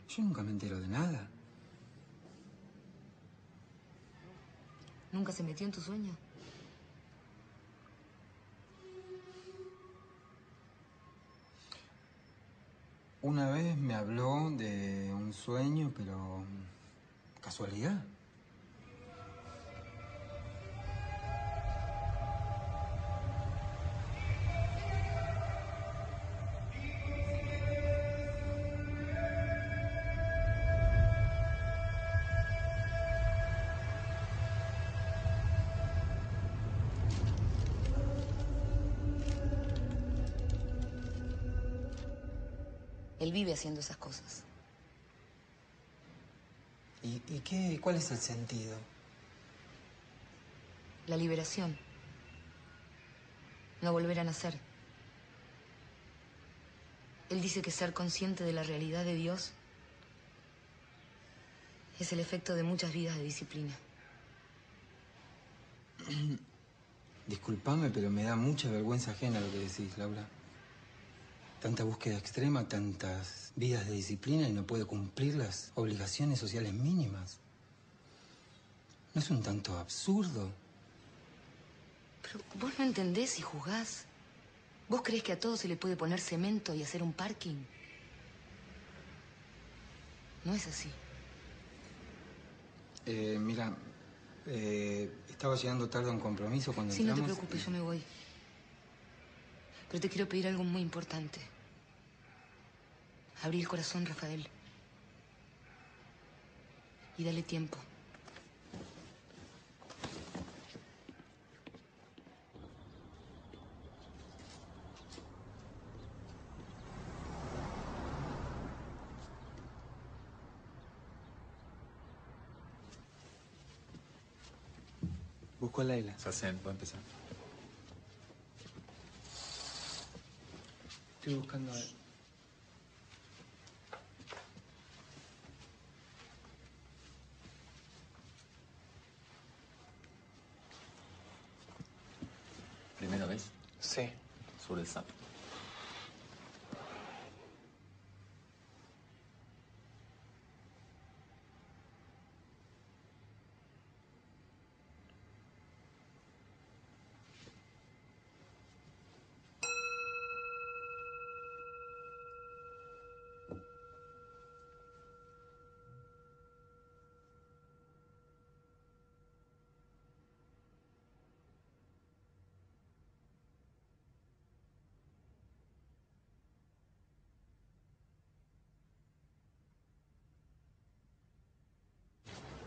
[SPEAKER 2] Yo nunca me entero de nada.
[SPEAKER 3] ¿Nunca se metió en tu sueño?
[SPEAKER 2] Una vez me habló de un sueño, pero... ¿Casualidad?
[SPEAKER 1] Vive haciendo esas cosas.
[SPEAKER 2] ¿Y, y qué, cuál es el sentido?
[SPEAKER 1] La liberación. No volver a nacer. Él dice que ser consciente de la realidad de Dios es el efecto de muchas vidas de disciplina. <clears throat>
[SPEAKER 2] Disculpame, pero me da mucha vergüenza ajena lo que decís, Laura. Tanta búsqueda extrema, tantas vidas de disciplina y no puede cumplir las obligaciones sociales mínimas. ¿No es un tanto absurdo?
[SPEAKER 1] Pero vos no entendés y jugás. ¿Vos crees que a todo se le puede poner cemento y hacer un parking? No es así.
[SPEAKER 2] Eh, mira, eh, estaba llegando tarde a un compromiso cuando
[SPEAKER 1] Sí, no te
[SPEAKER 2] entramos.
[SPEAKER 1] preocupes, yo me voy. Pero te quiero pedir algo muy importante. Abrí el corazón, Rafael. Y dale tiempo.
[SPEAKER 2] Busco a Laila.
[SPEAKER 18] Sacen, voy a empezar.
[SPEAKER 2] Estoy buscando a...
[SPEAKER 18] ¿Primera vez?
[SPEAKER 2] Sí.
[SPEAKER 18] Sobre el SAP.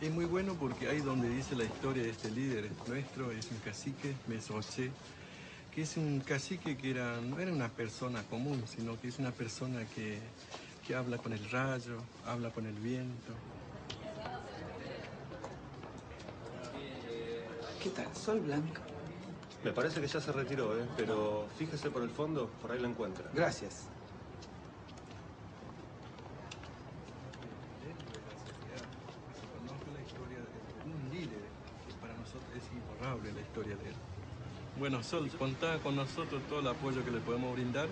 [SPEAKER 19] Es muy bueno porque ahí donde dice la historia de este líder nuestro, es un cacique, Mesoche, que es un cacique que era, no era una persona común, sino que es una persona que, que habla con el rayo, habla con el viento.
[SPEAKER 2] ¿Qué tal? Sol blanco.
[SPEAKER 14] Me parece que ya se retiró, ¿eh? pero fíjese por el fondo, por ahí la encuentra.
[SPEAKER 2] Gracias.
[SPEAKER 19] Conozco la historia de un líder que para nosotros es imborrable la historia de él. Bueno, Sol, contá con nosotros todo el apoyo que le podemos brindar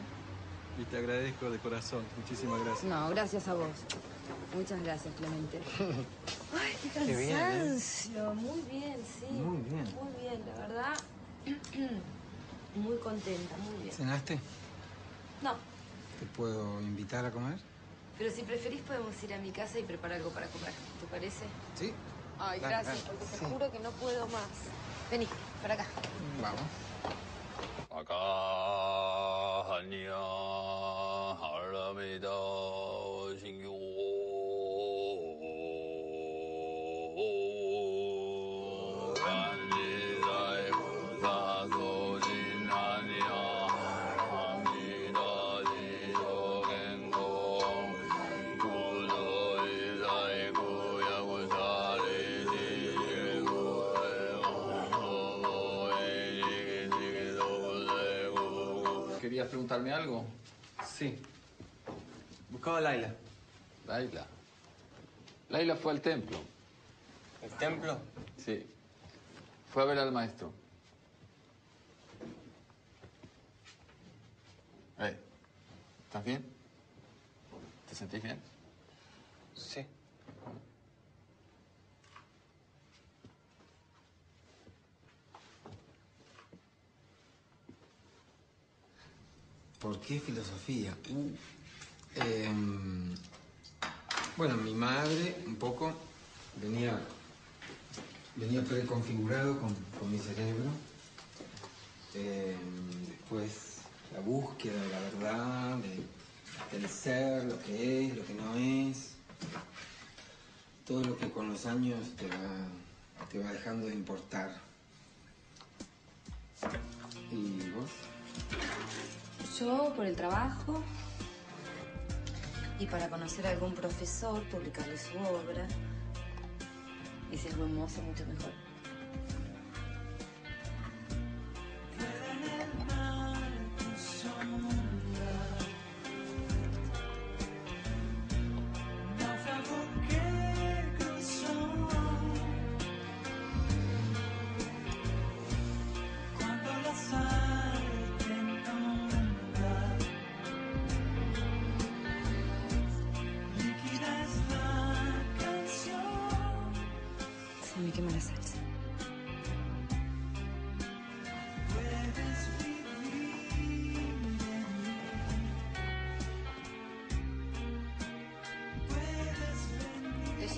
[SPEAKER 19] y te agradezco de corazón. Muchísimas gracias.
[SPEAKER 12] No, gracias a vos. Muchas gracias, Clemente. <laughs> Ay, qué
[SPEAKER 19] Qué bien, ¿eh?
[SPEAKER 12] cansancio. Muy bien, sí.
[SPEAKER 2] Muy bien.
[SPEAKER 12] Muy bien, la verdad. <clears throat> Muy contenta, muy bien.
[SPEAKER 2] ¿Cenaste?
[SPEAKER 12] No,
[SPEAKER 2] ¿Te puedo invitar a comer?
[SPEAKER 12] pero si preferís podemos ir a mi casa y preparar algo para comer. ¿Te parece?
[SPEAKER 2] Sí.
[SPEAKER 12] Ay, gracias, porque te
[SPEAKER 2] Sí.
[SPEAKER 12] juro que no puedo más. Vení, para acá.
[SPEAKER 2] Vamos.
[SPEAKER 18] 아 ¿Querías preguntarme algo?
[SPEAKER 5] Sí. Buscaba a Laila.
[SPEAKER 18] Laila. Laila fue al templo.
[SPEAKER 5] ¿El templo?
[SPEAKER 18] Sí. Fue a ver al maestro. Hey, ¿Estás bien? ¿Te sentís bien?
[SPEAKER 5] Sí.
[SPEAKER 2] ¿Por qué filosofía? Uh, em, bueno, mi madre un poco venía, venía preconfigurado con, con mi cerebro. Em, después la búsqueda de la verdad, de- del ser, lo que es, lo que no es. Todo lo que con los años te va, te va dejando de importar. ¿Y vos?
[SPEAKER 12] Yo por el trabajo,
[SPEAKER 3] Y para conocer a algún profesor, publicarle su obra. Y si es buen mozo, mucho mejor.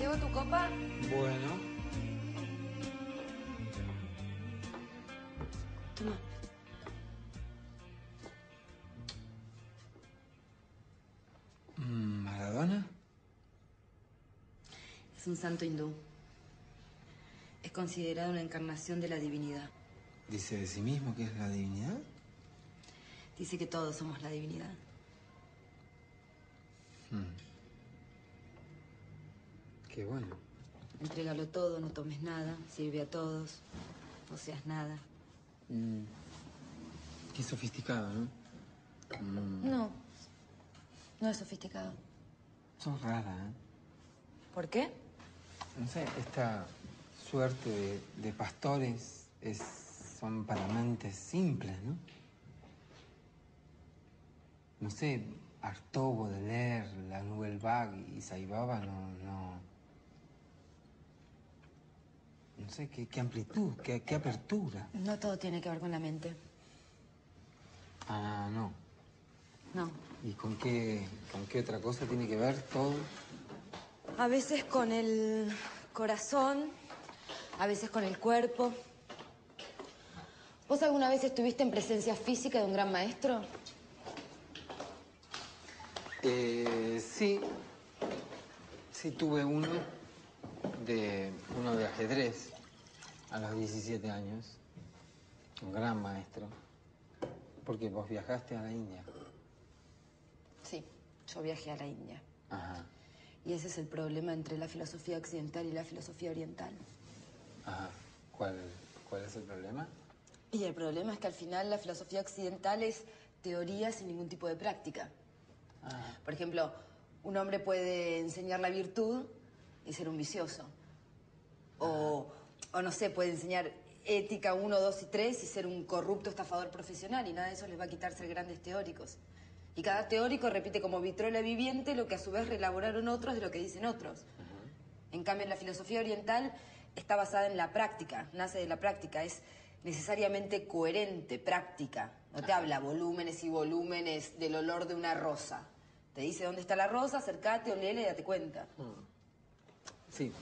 [SPEAKER 3] Llevo tu copa?
[SPEAKER 2] Bueno,
[SPEAKER 3] Toma.
[SPEAKER 2] mm, ¿Maradona?
[SPEAKER 3] Es un santo hindú. Es considerado una encarnación de la divinidad.
[SPEAKER 2] Dice de sí mismo que es la divinidad.
[SPEAKER 3] Dice que todos somos la divinidad.
[SPEAKER 2] Qué bueno.
[SPEAKER 3] Entrégalo todo, no tomes nada, sirve a todos, no seas nada.
[SPEAKER 2] Mm. Qué sofisticado, ¿no? Mm.
[SPEAKER 3] No, no es sofisticado.
[SPEAKER 2] Sos rara, ¿eh?
[SPEAKER 3] ¿Por qué?
[SPEAKER 2] No sé, esta suerte de, de pastores es, son para mentes simples, ¿no? No sé, Artaud, Baudelaire, la Nouvelle Vague y Saibaba no, no... No sé, qué, qué amplitud, qué, qué apertura.
[SPEAKER 3] No todo tiene que ver con la mente.
[SPEAKER 2] Ah, no.
[SPEAKER 3] No.
[SPEAKER 2] ¿Y con qué, con qué otra cosa tiene que ver todo?
[SPEAKER 3] A veces con el corazón, a veces con el cuerpo. ¿Vos alguna vez estuviste en presencia física de un gran maestro?
[SPEAKER 2] Eh, sí. Sí tuve uno de uno de ajedrez a los 17 años. Un gran maestro. Porque vos viajaste a la India.
[SPEAKER 3] Sí, yo viajé a la India.
[SPEAKER 2] Ajá,
[SPEAKER 3] Y ese es el problema entre la filosofía occidental y la filosofía oriental.
[SPEAKER 2] ajá. ¿Cuál, cuál es el problema?
[SPEAKER 3] Y el problema es que al final la filosofía occidental es teoría sin ningún tipo de práctica. Por ejemplo, un hombre puede enseñar la virtud y ser un vicioso. O, o no sé, puede enseñar ética 1, 2 y 3 y ser un corrupto estafador profesional y nada de eso les va a quitar ser grandes teóricos. Y cada teórico repite como vitrola viviente lo que a su vez relaboraron otros de lo que dicen otros. En cambio, la filosofía oriental está basada en la práctica, nace de la práctica, es necesariamente coherente, práctica. No te habla volúmenes y volúmenes del olor de una rosa. Te dice dónde está la rosa, acércate, olele y date cuenta.
[SPEAKER 2] Sí.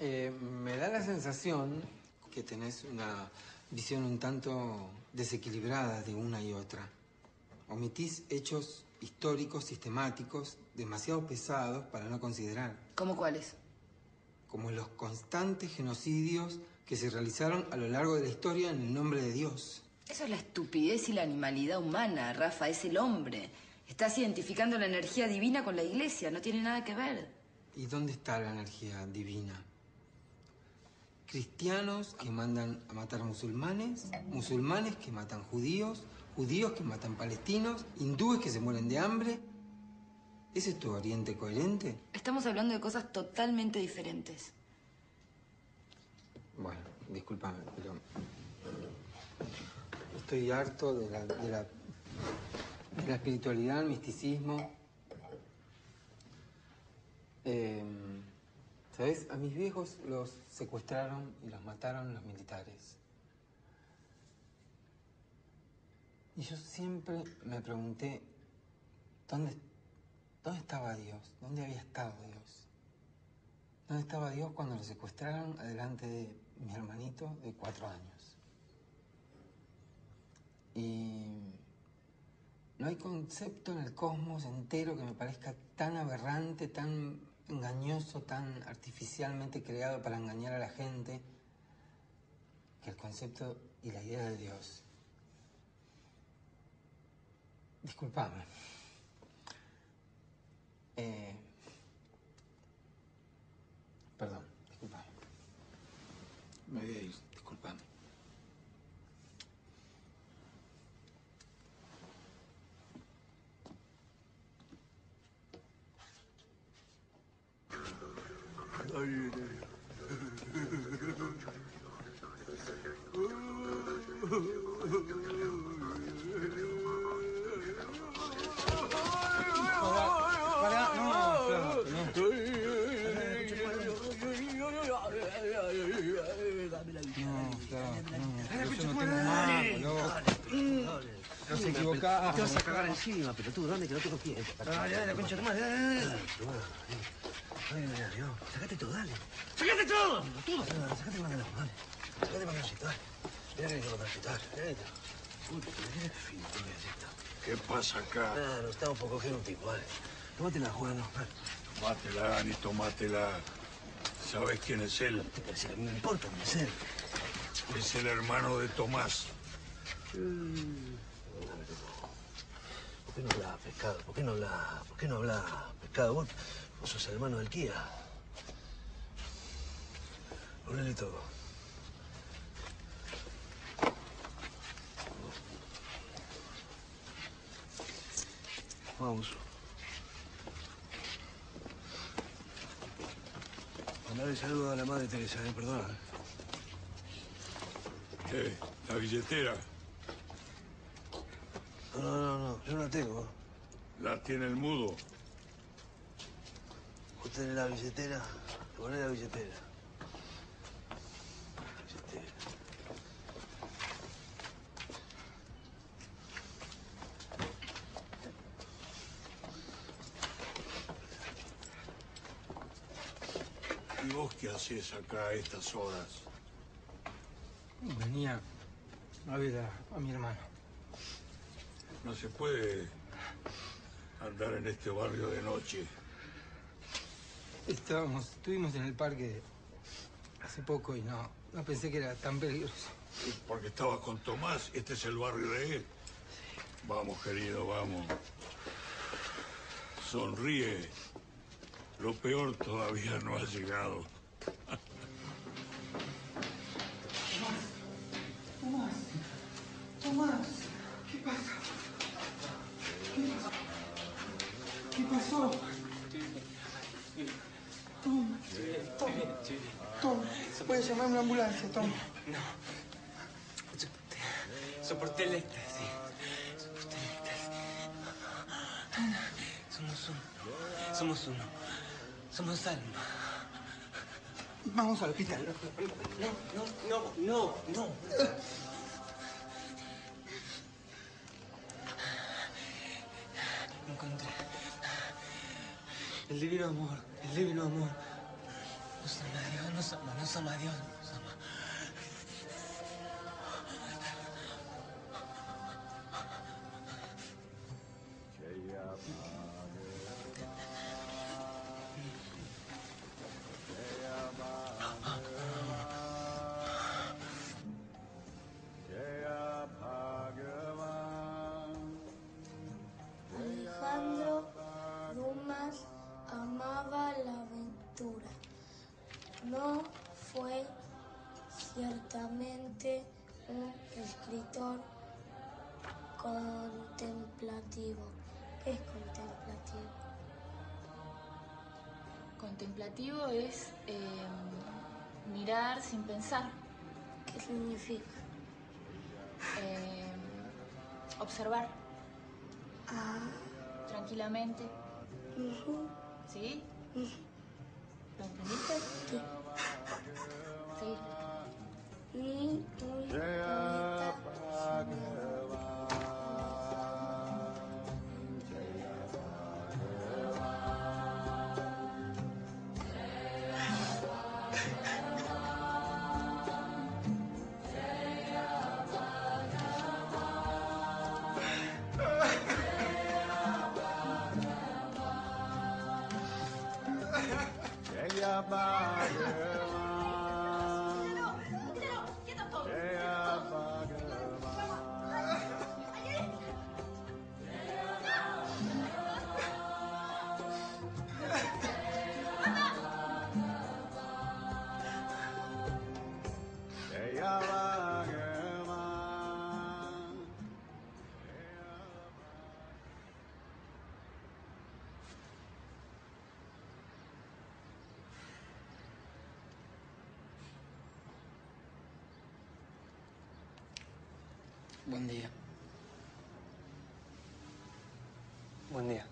[SPEAKER 2] Eh, me da la sensación que tenés una visión un tanto desequilibrada de una y otra. Omitís hechos históricos sistemáticos demasiado pesados para no considerar,
[SPEAKER 3] ¿Cómo cuáles?
[SPEAKER 2] como los constantes genocidios que se realizaron a lo largo de la historia en el nombre de Dios.
[SPEAKER 3] Eso es la estupidez y la animalidad humana, Rafa, es el hombre. Estás identificando la energía divina con la iglesia, no tiene nada que ver.
[SPEAKER 2] ¿Y dónde está la energía divina? Cristianos que mandan a matar musulmanes, musulmanes que matan judíos, judíos que matan palestinos, hindúes que se mueren de hambre. ¿Ese es tu oriente coherente?
[SPEAKER 3] Estamos hablando de cosas totalmente diferentes.
[SPEAKER 2] Bueno, discúlpame, pero estoy harto de la, de la, de la espiritualidad, el misticismo. Eh, ¿Sabes? A mis viejos los secuestraron y los mataron los militares. Y yo siempre me pregunté, ¿dónde, ¿dónde estaba Dios? ¿Dónde había estado Dios? ¿Dónde estaba Dios cuando lo secuestraron adelante de mi hermanito de cuatro años? Y no hay concepto en el cosmos entero que me parezca tan aberrante, tan engañoso, tan artificialmente creado para engañar a la gente, que el concepto y la idea de Dios. Disculpame.
[SPEAKER 5] Eh... Perdón, disculpame. Me voy disculpame.
[SPEAKER 2] Pará, no, Flor, no. No, Flor, no. Yo no tengo más, loco. No se equivocaba.
[SPEAKER 14] Te vas a cagar encima, pelotudo, dame que no tengo tiempo.
[SPEAKER 2] Dale, dale, concha tu madre, dale, dale.
[SPEAKER 14] Dale, dale, no. Sacate todo, dale. ¡Sacate todo! Pelotudo. Dale, sacate el pantalón, dale. Sacate el pantaloncito, dale. Mira que el pantaloncito, dale. Mira esto. Uy, pero mira qué fino que.
[SPEAKER 13] ¿Qué pasa acá?
[SPEAKER 14] Nada, no estamos por coger un tipo, vale. Tómatela, Juan, no. Dale.
[SPEAKER 13] Tomátela, Dani, tomátela. ¿Sabes quién es él?
[SPEAKER 14] Pero si a mí me importa quién es él.
[SPEAKER 13] Es el hermano de Tomás.
[SPEAKER 14] ¿Por qué no habla pescado? ¿Por qué no habla, por qué no habla pescado? Vos, vos sos hermano del Kia. Ponele todo. Vamos. Mandale saludo a la madre Teresa, eh, perdona.
[SPEAKER 13] ¿Qué? ¿La billetera?
[SPEAKER 14] No, no, no, no, yo no la tengo.
[SPEAKER 13] La tiene el mudo.
[SPEAKER 14] Vos tenés la billetera, poné la billetera. Billetera.
[SPEAKER 13] ¿Y vos qué haces acá a estas horas?
[SPEAKER 2] Venía a ver a, a mi hermano.
[SPEAKER 13] No se puede andar en este barrio de noche.
[SPEAKER 2] Estábamos, estuvimos en el parque hace poco y no, no pensé que era tan peligroso.
[SPEAKER 13] Porque estabas con Tomás, este es el barrio de él. Vamos, querido, vamos. Sonríe. Lo peor todavía no ha llegado.
[SPEAKER 20] Una ambulancia, toma.
[SPEAKER 5] No. Soporté, soporté el éxtasis. Soporté el éxtasis. Somos uno. Somos uno. Somos alma.
[SPEAKER 20] Vamos al hospital.
[SPEAKER 5] No, no, no, no, no. Encontré. El divino amor, el divino amor. Nos ama Dios, nos ama, nos ama Dios,
[SPEAKER 21] Contemplativo es
[SPEAKER 22] eh, mirar sin pensar.
[SPEAKER 21] ¿Qué significa?
[SPEAKER 22] Eh, observar
[SPEAKER 21] Ah,
[SPEAKER 22] tranquilamente.
[SPEAKER 21] ujú,
[SPEAKER 22] ¿Sí?
[SPEAKER 21] ujú.
[SPEAKER 22] ¿Lo entendiste?
[SPEAKER 21] Sí.
[SPEAKER 22] Sí.
[SPEAKER 2] Buen día.
[SPEAKER 5] Buen día.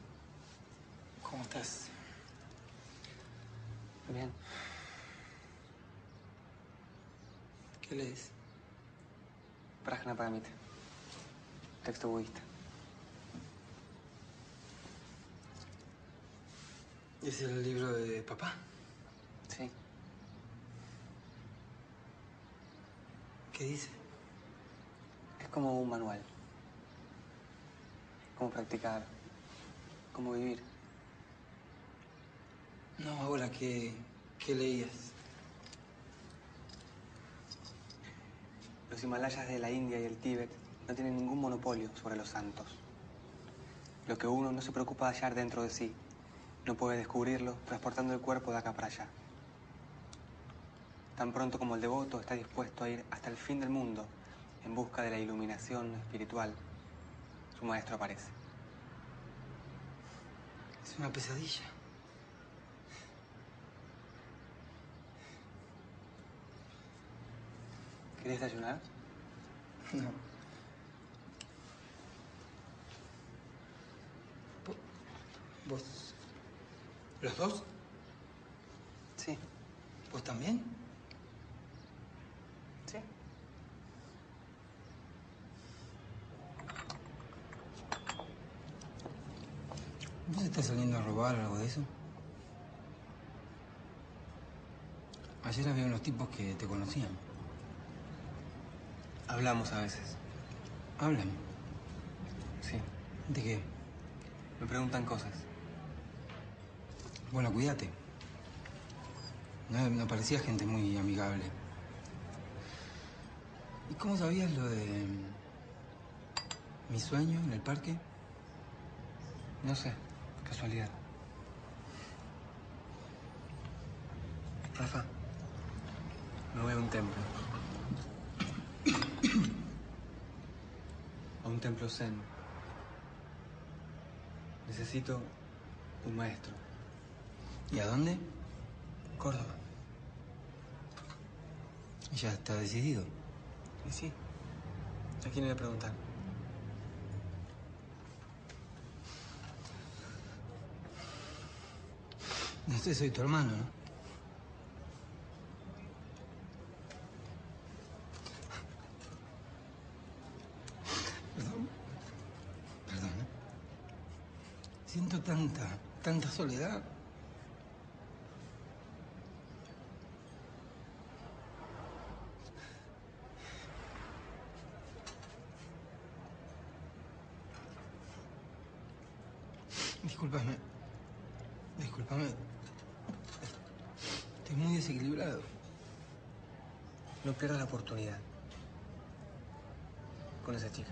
[SPEAKER 2] ¿Cómo estás?
[SPEAKER 5] Bien.
[SPEAKER 2] ¿Qué lees?
[SPEAKER 5] Prajna Paramita. Texto budista.
[SPEAKER 2] ¿Es el libro de papá?
[SPEAKER 5] Sí.
[SPEAKER 2] ¿Qué dice?
[SPEAKER 5] Como un manual. Cómo practicar. Cómo vivir.
[SPEAKER 2] No, ahora, ¿qué, qué leías?
[SPEAKER 5] Los Himalayas de la India y el Tíbet no tienen ningún monopolio sobre los santos. Lo que uno no se preocupa de hallar dentro de sí, no puede descubrirlo transportando el cuerpo de acá para allá. Tan pronto como el devoto está dispuesto a ir hasta el fin del mundo en busca de la iluminación espiritual, su maestro aparece.
[SPEAKER 2] Es una pesadilla.
[SPEAKER 5] ¿Quieres desayunar?
[SPEAKER 2] No. ¿Vos? ¿Los dos?
[SPEAKER 5] Sí.
[SPEAKER 2] ¿Vos también?
[SPEAKER 5] Sí.
[SPEAKER 2] ¿Vos estás saliendo a robar algo de eso? Ayer había unos tipos que te conocían.
[SPEAKER 5] Hablamos a veces.
[SPEAKER 2] ¿Hablan?
[SPEAKER 5] Sí.
[SPEAKER 2] ¿De qué?
[SPEAKER 5] Me preguntan cosas.
[SPEAKER 2] Bueno, cuídate. No, no parecía gente muy amigable. ¿Y cómo sabías lo de mi sueño en el parque?
[SPEAKER 5] No sé, casualidad. Rafa, me voy a un templo. a un templo zen. Necesito un maestro.
[SPEAKER 2] ¿Y a dónde?
[SPEAKER 5] Córdoba.
[SPEAKER 2] Ya está decidido.
[SPEAKER 5] Y sí. ¿A quién le voy a preguntar?
[SPEAKER 2] No sé, soy tu hermano, ¿no? Perdón. Perdón. ¿eh? Siento tanta, tanta soledad. Discúlpame. Discúlpame. Estoy muy desequilibrado.
[SPEAKER 5] No pierdas la oportunidad. Con esa chica.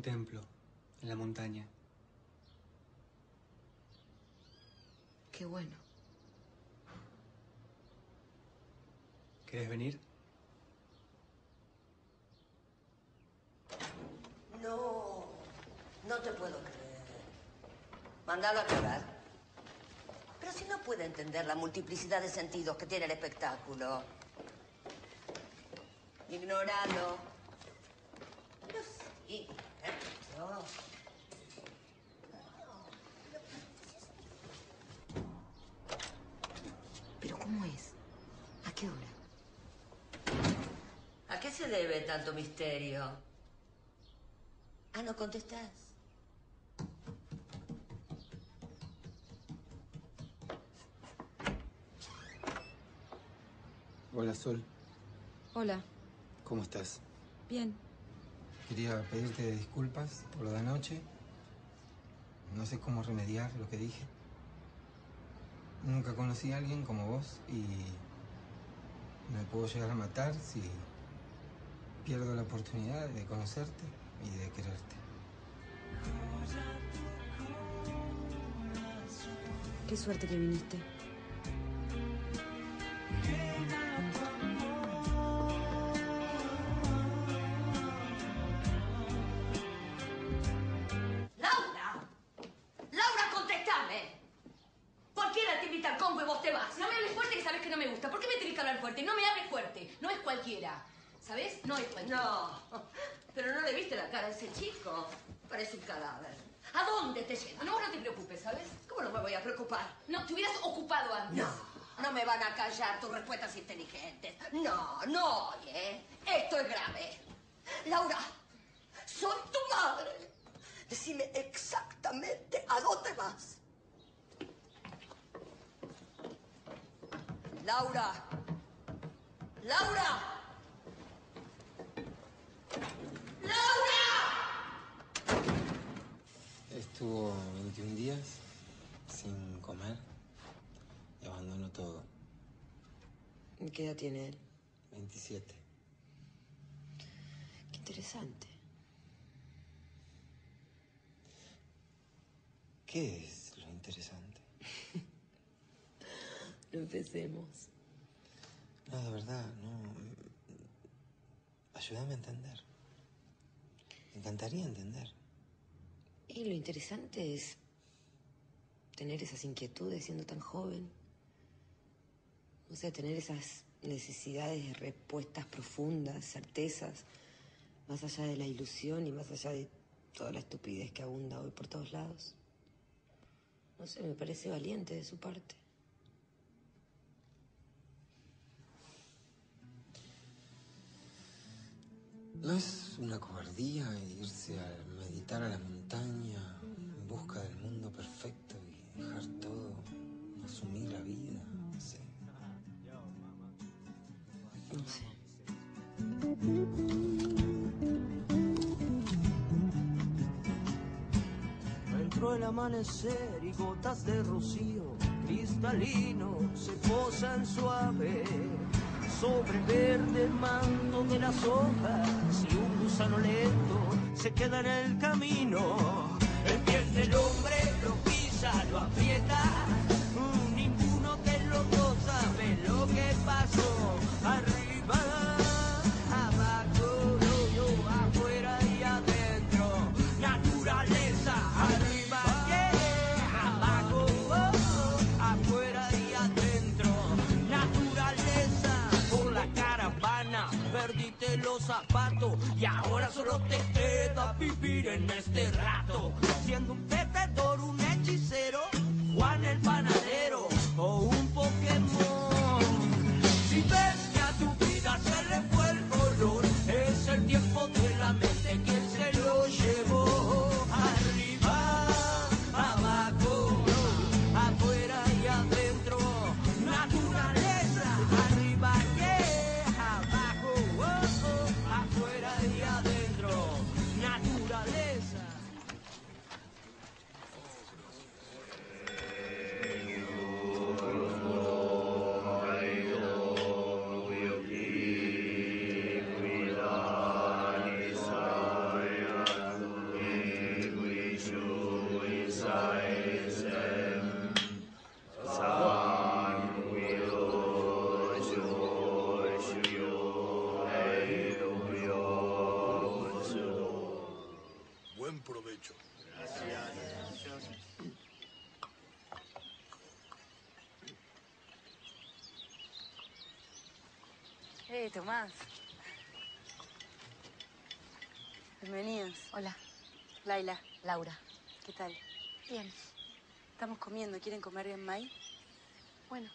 [SPEAKER 5] Un templo, en la montaña.
[SPEAKER 1] Qué bueno.
[SPEAKER 5] ¿Quieres venir?
[SPEAKER 11] No, no te puedo creer. Mándalo a llorar. Pero si no puede entender la multiplicidad de sentidos que tiene el espectáculo. Ignóralo. Pero sí, ¿eh? No.
[SPEAKER 12] ¿Pero cómo es? ¿A qué hora?
[SPEAKER 11] ¿A qué se debe tanto misterio? Ah, ¿no contestás?
[SPEAKER 2] Hola, Sol.
[SPEAKER 3] Hola,
[SPEAKER 2] ¿Cómo estás?
[SPEAKER 3] bien.
[SPEAKER 2] Quería pedirte disculpas por lo de anoche. No sé cómo remediar lo que dije. Nunca conocí a alguien como vos y me puedo llegar a matar si pierdo la oportunidad de conocerte y de quererte.
[SPEAKER 12] Qué suerte que viniste.
[SPEAKER 1] No, no,
[SPEAKER 11] oye. Esto es grave. Laura, soy tu madre. Decime exactamente a dónde vas. Laura. Laura. Laura.
[SPEAKER 2] Estuvo 21 días sin comer y abandonó todo.
[SPEAKER 12] ¿Qué edad tiene él?
[SPEAKER 2] 27.
[SPEAKER 12] Qué interesante.
[SPEAKER 2] ¿Qué es lo interesante? <laughs>
[SPEAKER 12] No empecemos.
[SPEAKER 2] No, de verdad, no. Ayúdame a entender. Me encantaría entender.
[SPEAKER 12] Y lo interesante es tener esas inquietudes siendo tan joven. O sea, tener esas necesidades de respuestas profundas, certezas, más allá de la ilusión y más allá de toda la estupidez que abunda hoy por todos lados. No sé, me parece valiente de su parte.
[SPEAKER 2] ¿No es una cobardía irse a meditar a la montaña en busca del mundo perfecto y dejar todo, asumir la vida?
[SPEAKER 12] 11.
[SPEAKER 23] Entró el amanecer y gotas de rocío cristalino se posan suave sobre el verde manto de las hojas y un gusano lento se queda en el camino. Empieza del hombre, lo pisa, lo aprieta y ahora solo te queda vivir en este rato. Siendo un perdedor, un
[SPEAKER 24] Tomás. Bienvenidos.
[SPEAKER 1] Hola.
[SPEAKER 24] Laila.
[SPEAKER 1] Laura.
[SPEAKER 24] ¿Qué tal?
[SPEAKER 1] Bien.
[SPEAKER 24] Estamos comiendo. ¿Quieren comer bien, May?
[SPEAKER 1] Bueno.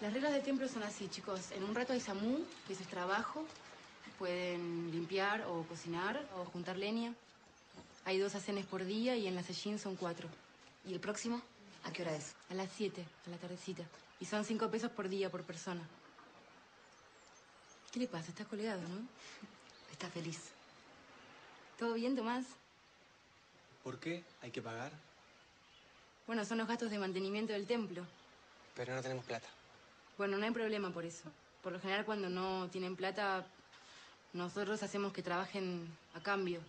[SPEAKER 24] Las reglas del templo son así, chicos. En un rato hay samú, que eso es trabajo. Pueden limpiar o cocinar o juntar leña. Hay dos acenes por día y en la sejin son cuatro.
[SPEAKER 1] ¿Y el próximo? ¿A qué hora es?
[SPEAKER 24] A las siete, a la tardecita. Y son cinco pesos por día por persona. ¿Qué le pasa? Está colgado, ¿no?
[SPEAKER 1] Está feliz.
[SPEAKER 24] ¿Todo bien, Tomás?
[SPEAKER 5] ¿Por qué hay que pagar?
[SPEAKER 24] Bueno, son los gastos de mantenimiento del templo.
[SPEAKER 5] Pero no tenemos plata.
[SPEAKER 24] Bueno, no hay problema por eso. Por lo general, cuando no tienen plata, nosotros hacemos que trabajen a cambio.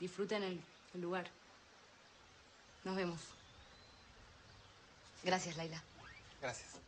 [SPEAKER 24] Disfruten el, el lugar. Nos vemos.
[SPEAKER 1] Gracias, Laila.
[SPEAKER 5] Gracias.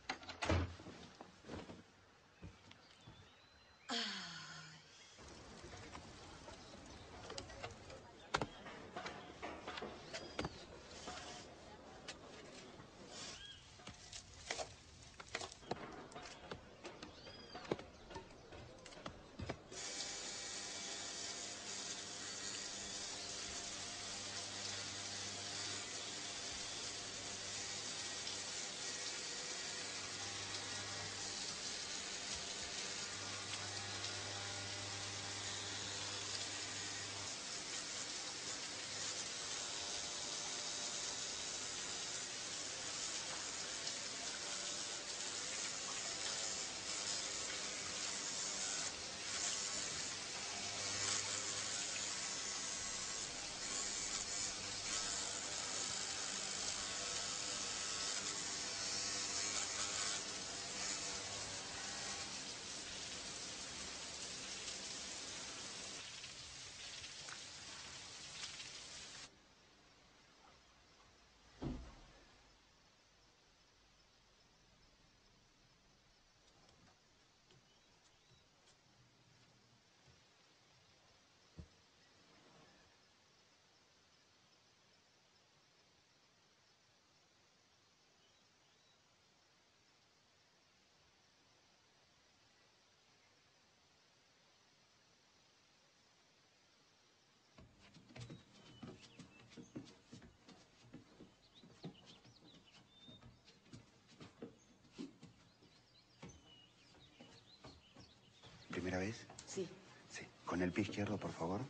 [SPEAKER 25] ¿Primera vez?
[SPEAKER 24] Sí.
[SPEAKER 25] Sí. Con el pie izquierdo, por favor.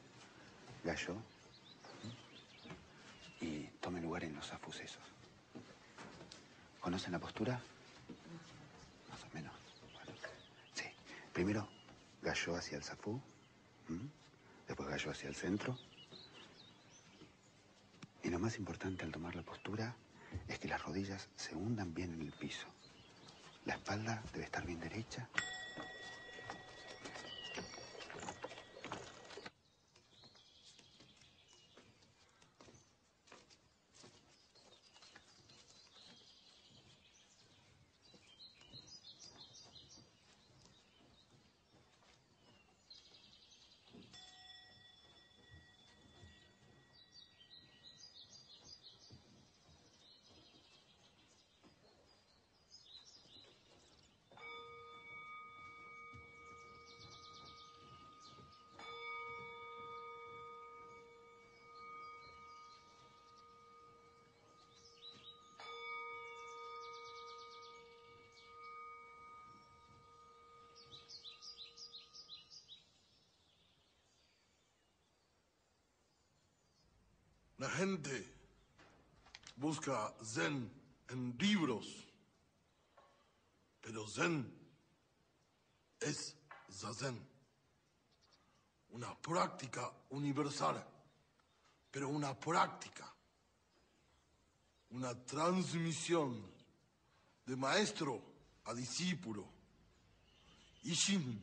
[SPEAKER 25] Gallo. Y tome lugar en los afusesos. ¿Conocen la postura? Más o menos. Bueno. Sí. Primero, gallo hacia el zafú. ¿m? Después gallo hacia el centro. Y lo más importante al tomar la postura es que las rodillas se hundan bien en el piso. La espalda debe estar bien derecha.
[SPEAKER 26] La gente busca Zen en libros, pero Zen es Zazen, una práctica universal, pero una práctica, una transmisión de maestro a discípulo, Ishin,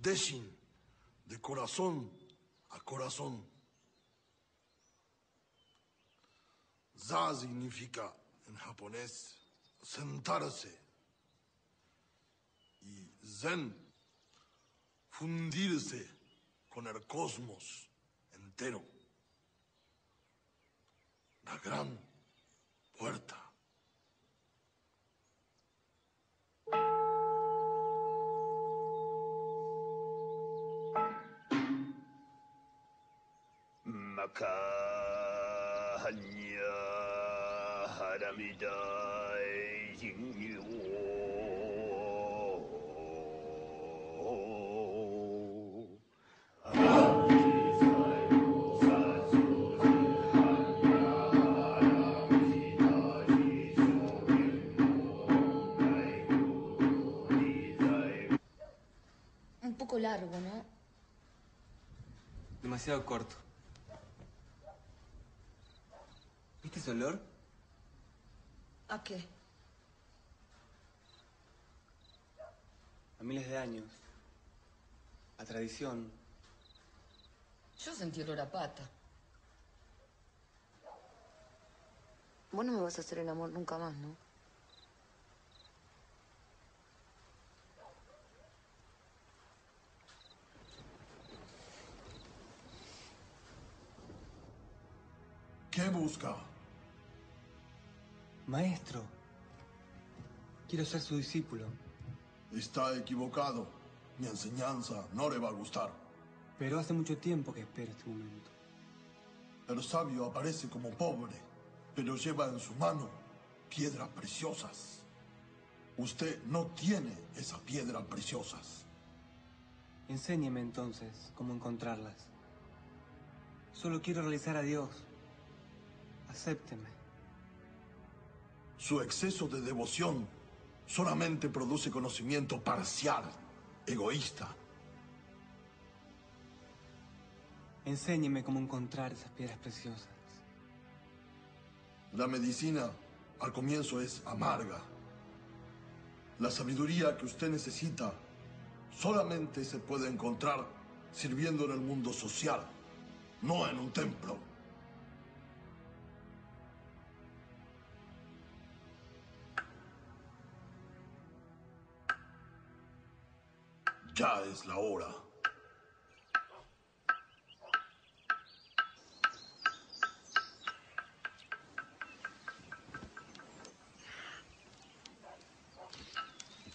[SPEAKER 26] Deshin, de corazón a corazón. Za significa en japonés sentarse y Zen fundirse con el cosmos entero. La gran puerta.
[SPEAKER 27] Un poco
[SPEAKER 22] largo, ¿no?
[SPEAKER 5] Demasiado corto. ¿Viste ese olor?
[SPEAKER 12] ¿A qué?
[SPEAKER 5] A miles de años. A tradición.
[SPEAKER 12] Yo sentí olor a pata.
[SPEAKER 1] Vos no me vas a hacer el amor nunca más, ¿no?
[SPEAKER 26] ¿Qué busca?
[SPEAKER 5] Maestro. Quiero ser su discípulo.
[SPEAKER 26] Está equivocado. Mi enseñanza no le va a gustar.
[SPEAKER 5] Pero hace mucho tiempo que espero este momento.
[SPEAKER 26] El sabio aparece como pobre, pero lleva en su mano piedras preciosas. Usted no tiene esas piedras preciosas.
[SPEAKER 5] Enséñeme entonces cómo encontrarlas. Solo quiero realizar a Dios. Acépteme.
[SPEAKER 26] Su exceso de devoción solamente produce conocimiento parcial, egoísta.
[SPEAKER 5] Enséñeme cómo encontrar esas piedras preciosas.
[SPEAKER 26] La medicina al comienzo es amarga. La sabiduría que usted necesita solamente se puede encontrar sirviendo en el mundo social, no en un templo. Ya es la hora.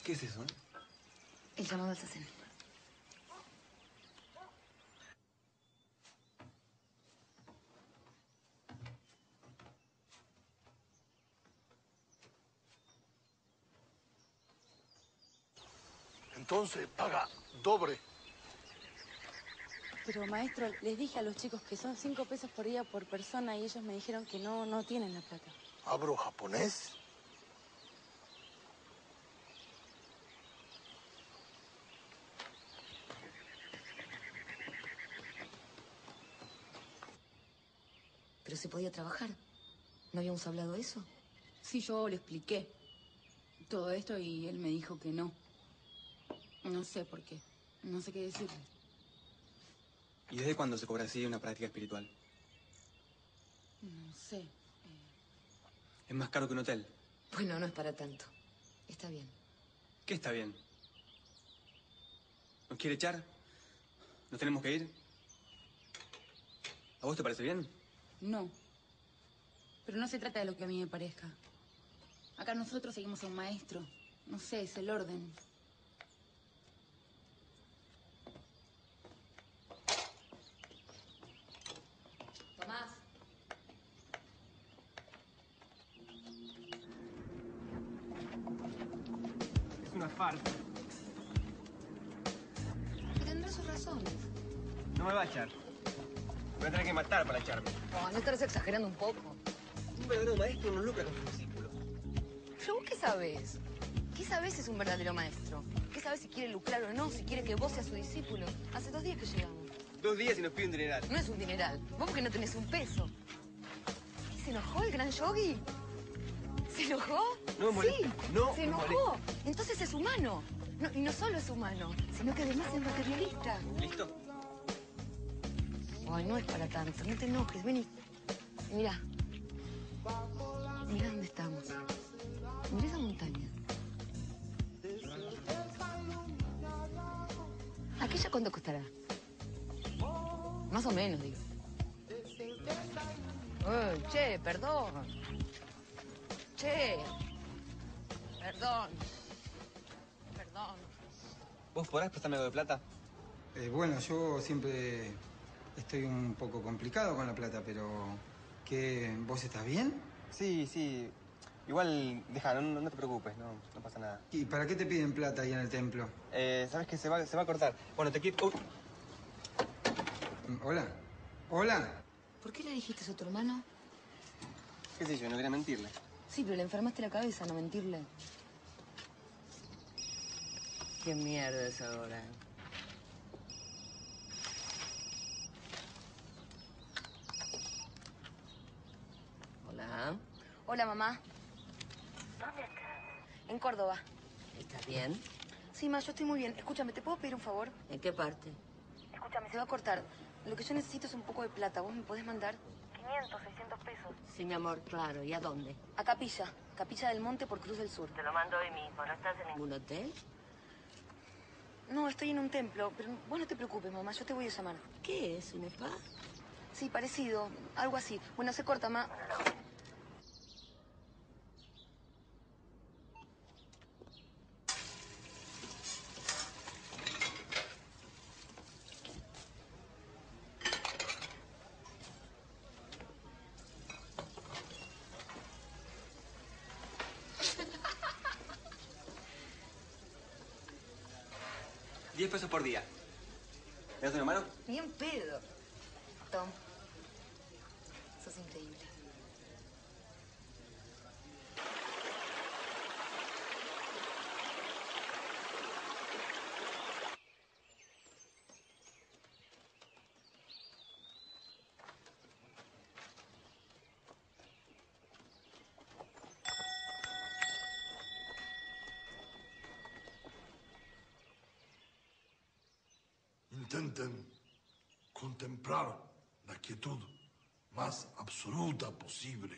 [SPEAKER 5] ¿Qué es eso?
[SPEAKER 1] El llamado al sacén.
[SPEAKER 26] Entonces paga doble.
[SPEAKER 16] Pero maestro, les dije a los chicos que son cinco pesos por día por persona y ellos me dijeron que no, no tienen la plata.
[SPEAKER 26] ¿Hablo japonés?
[SPEAKER 1] Pero se podía trabajar. ¿No habíamos hablado de eso?
[SPEAKER 24] Sí, yo le expliqué todo esto y él me dijo que no. No sé por qué. No sé qué decirle.
[SPEAKER 5] ¿Y desde cuándo se cobra así una práctica espiritual?
[SPEAKER 24] No sé.
[SPEAKER 5] Es más caro que un hotel.
[SPEAKER 1] Bueno, no es para tanto. Está bien.
[SPEAKER 5] ¿Qué está bien? ¿Nos quiere echar? ¿Nos tenemos que ir? ¿A vos te parece bien?
[SPEAKER 24] No. Pero no se trata de lo que a mí me parezca. Acá nosotros seguimos a un maestro. No sé, es el orden.
[SPEAKER 1] Y tendrá sus razones.
[SPEAKER 5] No me va a echar. Me voy a tener que matar para echarme.
[SPEAKER 1] No, no estarás exagerando un poco.
[SPEAKER 5] Un verdadero maestro no lucra con sus discípulos.
[SPEAKER 1] ¿Pero vos qué sabés? ¿Qué sabés si es un verdadero maestro? ¿Qué sabés si quiere lucrar o no? Si quiere que vos seas su discípulo. Hace dos días que llegamos.
[SPEAKER 5] Dos días y nos pide un dineral.
[SPEAKER 1] No es un dineral. Vos porque no tenés un peso. ¿Qué, ¿Se enojó el gran yogi? ¿Se enojó?
[SPEAKER 5] No molesta.
[SPEAKER 1] Sí,
[SPEAKER 5] No
[SPEAKER 1] se enojó.
[SPEAKER 5] molesta.
[SPEAKER 1] Entonces es humano. No, y no solo es humano, sino que además es materialista.
[SPEAKER 5] ¿Listo?
[SPEAKER 1] Ay, no es para tanto. No te enojes. Vení. Mira. Mira dónde estamos. Mira esa montaña. ¿Aquella cuánto costará? Más o menos, digo. Ay, che, perdón. Che. Perdón. Perdón.
[SPEAKER 5] ¿Vos podrás prestarme algo de plata?
[SPEAKER 2] Eh, bueno, yo siempre estoy un poco complicado con la plata, pero ¿qué? ¿Vos estás bien?
[SPEAKER 5] Sí, sí. Igual, deja, no, no te preocupes, no, no pasa nada.
[SPEAKER 2] ¿Y para qué te piden plata ahí en el templo?
[SPEAKER 5] Eh, ¿Sabes que se va, se va a cortar? Bueno, te quiero...
[SPEAKER 2] Hola. Hola.
[SPEAKER 1] ¿Por qué le dijiste eso a tu hermano?
[SPEAKER 5] qué sé yo, no quería mentirle.
[SPEAKER 1] Sí, pero le enfermaste la cabeza, no mentirle. Qué mierda es ahora. Hola. Hola, mamá.
[SPEAKER 11] ¿Dónde estás?
[SPEAKER 1] En Córdoba.
[SPEAKER 11] ¿Estás bien?
[SPEAKER 1] Sí, ma, yo estoy muy bien. Escúchame, ¿te puedo pedir un favor?
[SPEAKER 11] ¿En qué parte?
[SPEAKER 1] Escúchame, se va a cortar. Lo que yo necesito es un poco de plata. ¿Vos me podés mandar? 500, 600 pesos.
[SPEAKER 11] Sí, mi amor, claro. ¿Y a dónde?
[SPEAKER 1] A Capilla. Capilla del Monte por Cruz del Sur.
[SPEAKER 11] Te lo mando hoy mismo. ¿No estás en ningún hotel?
[SPEAKER 1] No, estoy en un templo, pero vos no te preocupes, mamá. Yo te voy a llamar.
[SPEAKER 11] ¿Qué es? ¿Un spa?
[SPEAKER 1] Sí, parecido. Algo así. Bueno, se corta, ma.
[SPEAKER 5] Pesos por día. ¿Me das una mano?
[SPEAKER 1] Bien pedo. Tom. Sos increíble.
[SPEAKER 26] Intenten contemplar la quietud más absoluta posible.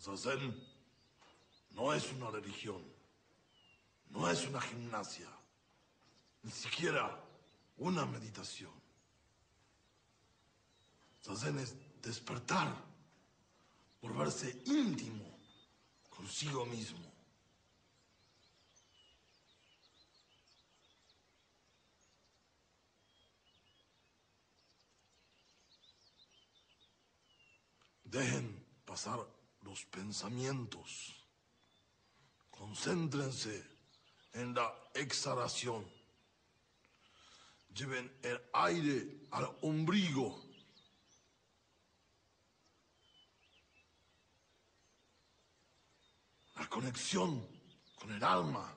[SPEAKER 26] Zazen no es una religión, no es una gimnasia, ni siquiera una meditación. Zazen es despertar, volverse íntimo consigo mismo. Dejen pasar los pensamientos. Concéntrense en la exhalación. Lleven el aire al ombligo. La conexión con el alma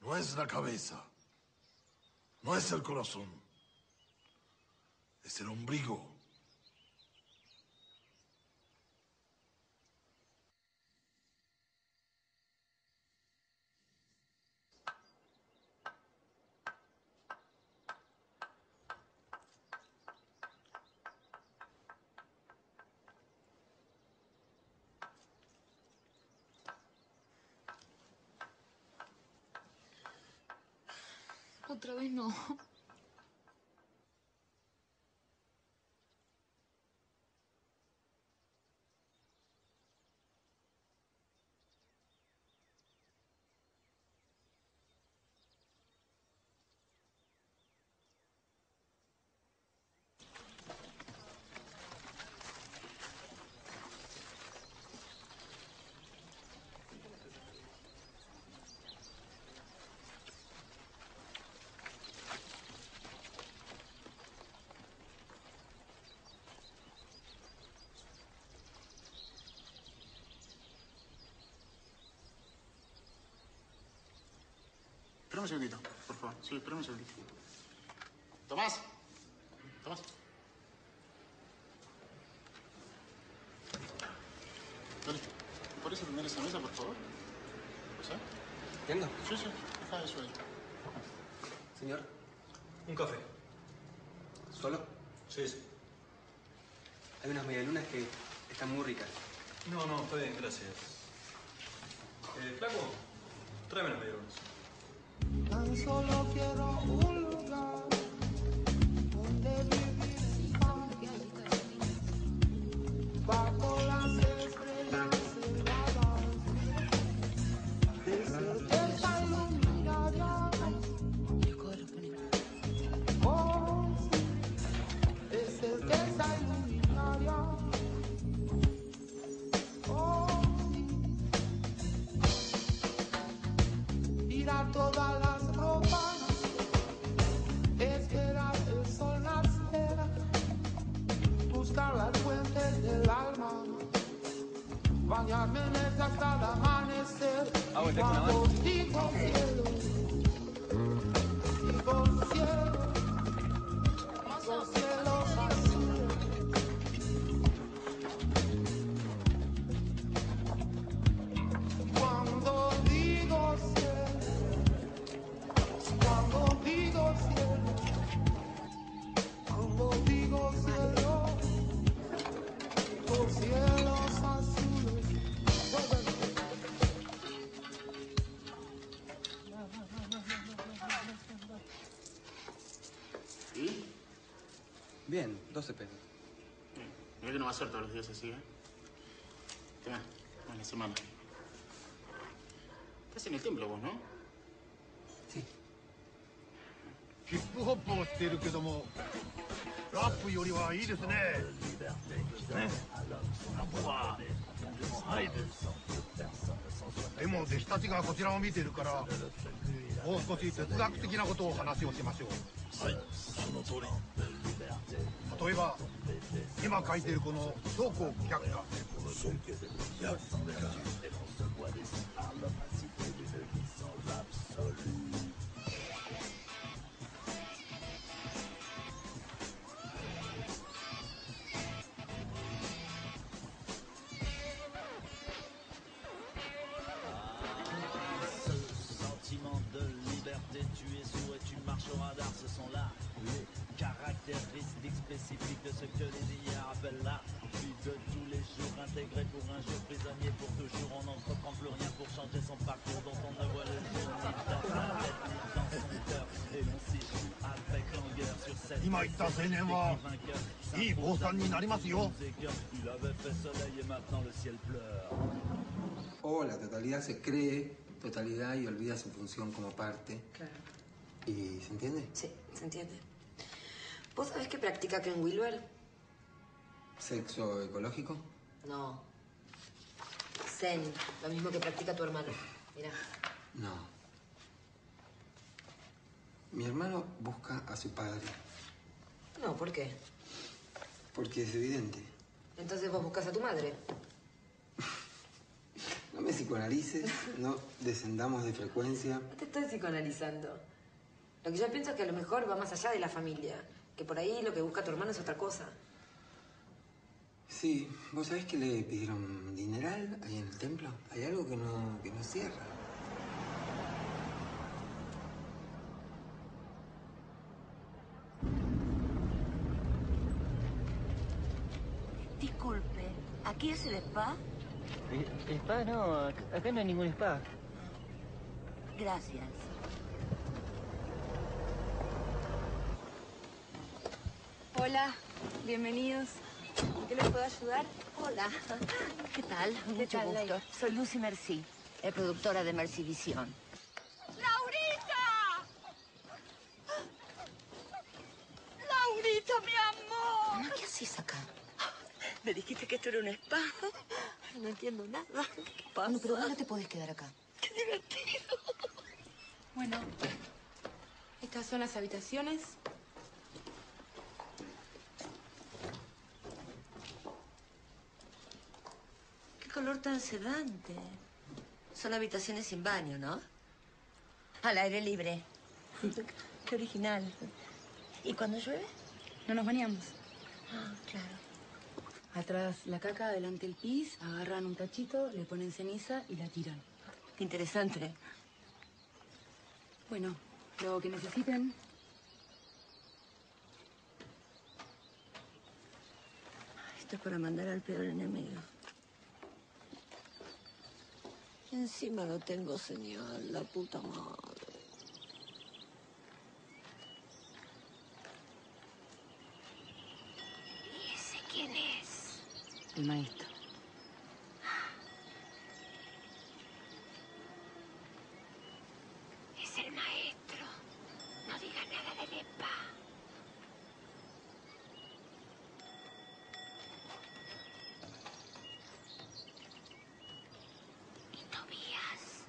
[SPEAKER 26] no es la cabeza, no es el corazón, es el ombligo.
[SPEAKER 28] Otra vez no.
[SPEAKER 29] Espera un segundito, por favor. Sí, espera un segundito. Tomás. Tomás. Dale. ¿Me podés atender esa mesa, por favor? ¿Sí?
[SPEAKER 5] ¿Entiendo?
[SPEAKER 29] Sí, sí. Deja eso ahí.
[SPEAKER 5] Señor,
[SPEAKER 30] Un café.
[SPEAKER 5] ¿solo?
[SPEAKER 30] Sí, sí.
[SPEAKER 5] Hay unas medialunas que están muy ricas.
[SPEAKER 30] No, no, está bien, gracias. Eh, flaco, tráeme las medialunas.
[SPEAKER 9] Solo quiero un
[SPEAKER 29] días así, ¿eh? En la semana. Estás en el templo vos, ¿no?
[SPEAKER 31] ヒップホップをしているけどもラップよりはいいですねねラップははいでも弟子たちがこちらを見ているからもう少し哲学的なことを話をしましょうはいその通り例えば今書いてるこの
[SPEAKER 32] 走行逆か。tu marches au radar, ce sont là les caractéristiques spécifiques de ce que les IA appellent là. vie de tous les jours, intégré pour un jour, prisonnier pour toujours. On n'entreprend plus rien pour changer son parcours dont on ne voit le jour ni dans sa tête ni dans son cœur. Et on s'y joue avec langueur sur cette.
[SPEAKER 31] Il m'a vainqueur.
[SPEAKER 32] Il avait fait soleil et maintenant le ciel pleure.
[SPEAKER 2] Oh, la totalidad se cree totalidad y olvida su función como parte.
[SPEAKER 12] Claro.
[SPEAKER 2] ¿Y se entiende?
[SPEAKER 12] Sí, se entiende. ¿Vos sabés qué practica Ken Wilber?
[SPEAKER 2] ¿Sexo ecológico?
[SPEAKER 12] No. Zen, lo mismo que practica tu hermano. Mira.
[SPEAKER 2] No. Mi hermano busca a su padre,
[SPEAKER 12] No, ¿por qué?
[SPEAKER 2] porque es evidente.
[SPEAKER 12] Entonces vos buscas a tu madre. <laughs>
[SPEAKER 2] No me psicoanalices, no descendamos de frecuencia.
[SPEAKER 12] No te estoy psicoanalizando. Lo que yo pienso es que a lo mejor va más allá de la familia. Que por ahí lo que busca tu hermano es otra cosa.
[SPEAKER 2] Sí, ¿vos sabés que le pidieron dineral ahí en el templo? Hay algo que no, que no cierra.
[SPEAKER 11] Disculpe, ¿aquí es el spa?
[SPEAKER 27] Eh, Spa no, acá no hay ningún spa.
[SPEAKER 11] Gracias.
[SPEAKER 16] Hola, bienvenidos. ¿En qué les puedo ayudar?
[SPEAKER 11] Hola. ¿Qué tal? Mucho
[SPEAKER 16] tal,
[SPEAKER 11] gusto. Soy Lucy Merci, eh, productora de Merci Visión.
[SPEAKER 23] ¡Laurita! ¡Laurita, mi amor!
[SPEAKER 12] Mamá, ¿qué haces acá?
[SPEAKER 11] Me dijiste que esto era un spa. No entiendo nada. ¿Qué pasa?
[SPEAKER 12] Bueno, pero vos no te podés quedar acá.
[SPEAKER 11] Qué divertido.
[SPEAKER 24] Bueno, estas son las habitaciones.
[SPEAKER 11] Qué color tan sedante. Son habitaciones sin baño, ¿no? Al aire libre. <laughs> Qué original. ¿Y cuando llueve?
[SPEAKER 24] No nos bañamos.
[SPEAKER 11] Ah, claro.
[SPEAKER 24] Atrás la caca, adelante el pis, agarran un tachito, le ponen ceniza y la tiran.
[SPEAKER 11] Qué interesante.
[SPEAKER 24] Bueno, lo que necesiten.
[SPEAKER 11] Esto es para mandar al peor enemigo. Y encima no tengo señal, la puta madre.
[SPEAKER 21] ¿Y ese quién es?
[SPEAKER 24] El maestro.
[SPEAKER 21] Es el maestro. No diga nada del spa. ¿Y Tobías?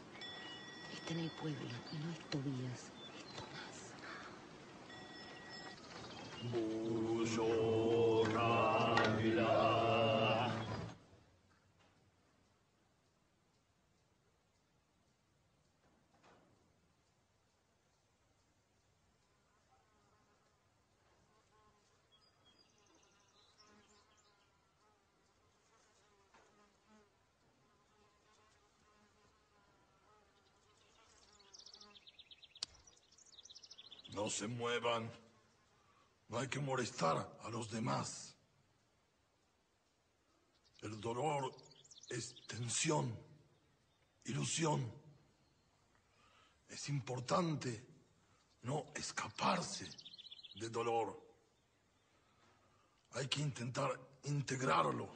[SPEAKER 11] Está en el pueblo y no es Tobías.
[SPEAKER 26] No se muevan. No hay que molestar a los demás. El dolor es tensión, ilusión. Es importante no escaparse del dolor. Hay que intentar integrarlo.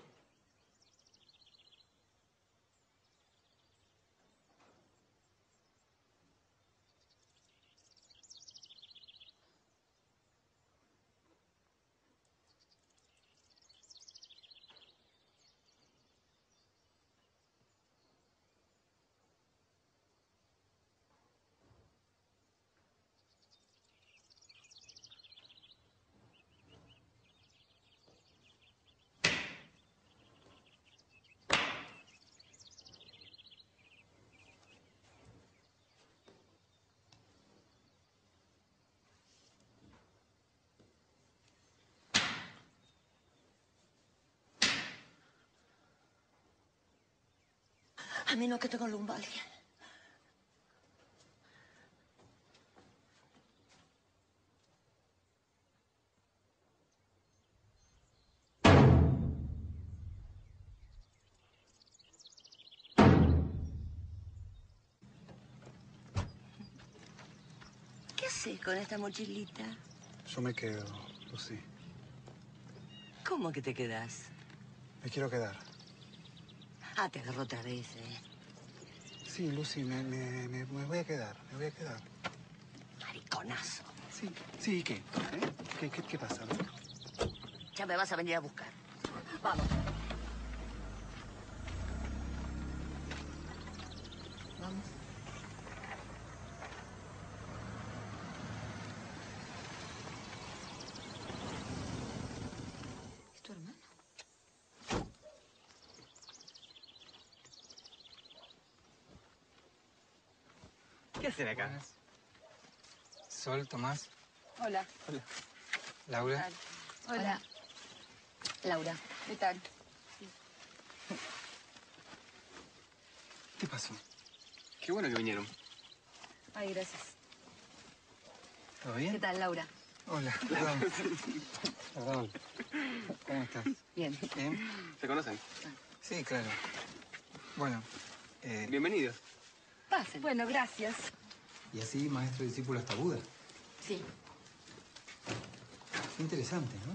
[SPEAKER 11] A menos que tenga lumbalgia. ¿Qué haces con esta mochilita?
[SPEAKER 2] Yo me quedo, Lucy.
[SPEAKER 11] ¿Cómo que te quedas?
[SPEAKER 2] Me quiero quedar.
[SPEAKER 11] Ah, te agarró otra vez, ¿eh?
[SPEAKER 2] Sí, Lucy, me, me, me, me voy a quedar, me voy a quedar.
[SPEAKER 11] Mariconazo.
[SPEAKER 2] Sí, sí, ¿y qué? ¿Eh? ¿Qué, qué, qué pasa?
[SPEAKER 11] Ya me vas a venir a buscar. Vamos.
[SPEAKER 1] ¿Es tu hermano?
[SPEAKER 5] ¿Qué hacen acá?
[SPEAKER 33] Sol, Tomás,
[SPEAKER 3] Hola.
[SPEAKER 33] Laura.
[SPEAKER 3] Hola.
[SPEAKER 1] Laura.
[SPEAKER 3] ¿Qué tal?
[SPEAKER 33] ¿Qué pasó?
[SPEAKER 5] Qué bueno que vinieron.
[SPEAKER 3] Ay, gracias.
[SPEAKER 33] ¿Todo bien?
[SPEAKER 3] ¿Qué tal, Laura?
[SPEAKER 33] Hola, <laughs> perdón. perdón. ¿Cómo estás?
[SPEAKER 3] Bien.
[SPEAKER 33] ¿Bien?
[SPEAKER 5] ¿Se conocen?
[SPEAKER 33] Sí, claro. Bueno, eh,
[SPEAKER 5] Bienvenidos.
[SPEAKER 3] Pasen. Bueno, gracias.
[SPEAKER 33] Y así maestro y discípulo hasta Buda.
[SPEAKER 24] Sí.
[SPEAKER 33] Qué interesante, ¿no?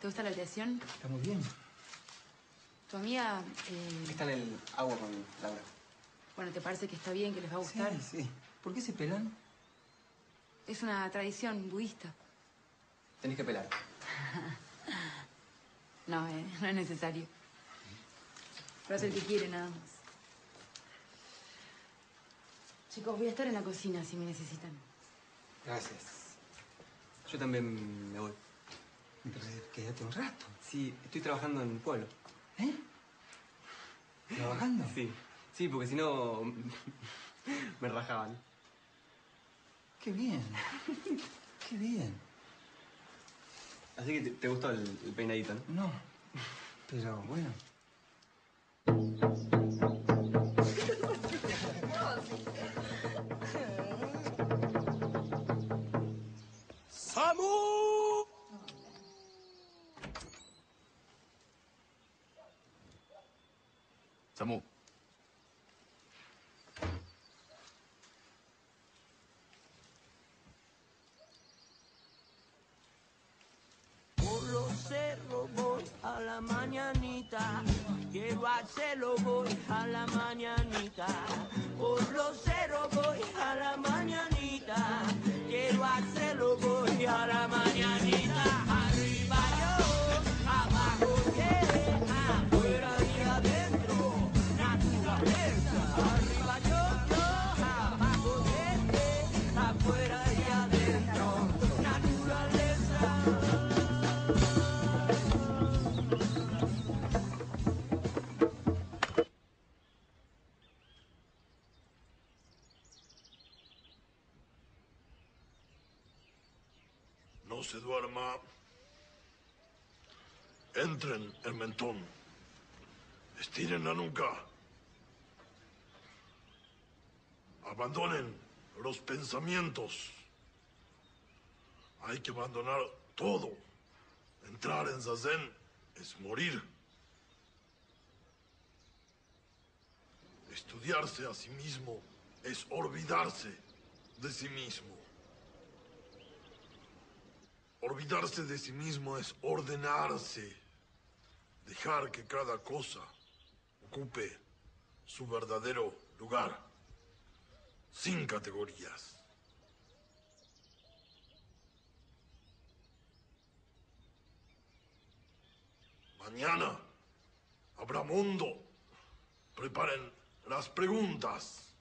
[SPEAKER 24] ¿Te gusta la habitación?
[SPEAKER 33] Está muy bien.
[SPEAKER 24] Tu amiga, eh,
[SPEAKER 5] ¿Qué tal el agua con Laura?
[SPEAKER 24] bueno, ¿te parece que está bien, que les va a gustar?
[SPEAKER 33] Sí, sí. ¿Por qué se pelan?
[SPEAKER 24] Es una tradición budista.
[SPEAKER 5] Tenés que pelar. <laughs>
[SPEAKER 24] No, eh, no es necesario. Pero es el que quiere, nada más. Chicos, voy a estar en la cocina si me necesitan.
[SPEAKER 33] Gracias.
[SPEAKER 5] Yo también me voy.
[SPEAKER 33] Entonces, quédate un rato.
[SPEAKER 5] Sí, estoy trabajando en el pueblo.
[SPEAKER 33] ¿Eh? ¿Trabajando?
[SPEAKER 5] Sí. Sí, porque si no <laughs> me rajaban.
[SPEAKER 33] Qué bien. Qué bien.
[SPEAKER 5] Así que te, te gustó el, el peinadito, ¿no?
[SPEAKER 33] No. Pero bueno.
[SPEAKER 26] Pensamientos. Hay que abandonar todo. Entrar en Zazen es morir. Estudiarse a sí mismo es olvidarse de sí mismo. Olvidarse de sí mismo es ordenarse. Dejar que cada cosa ocupe su verdadero lugar. Sin categorías. Mañana habrá mundo. Preparen las preguntas.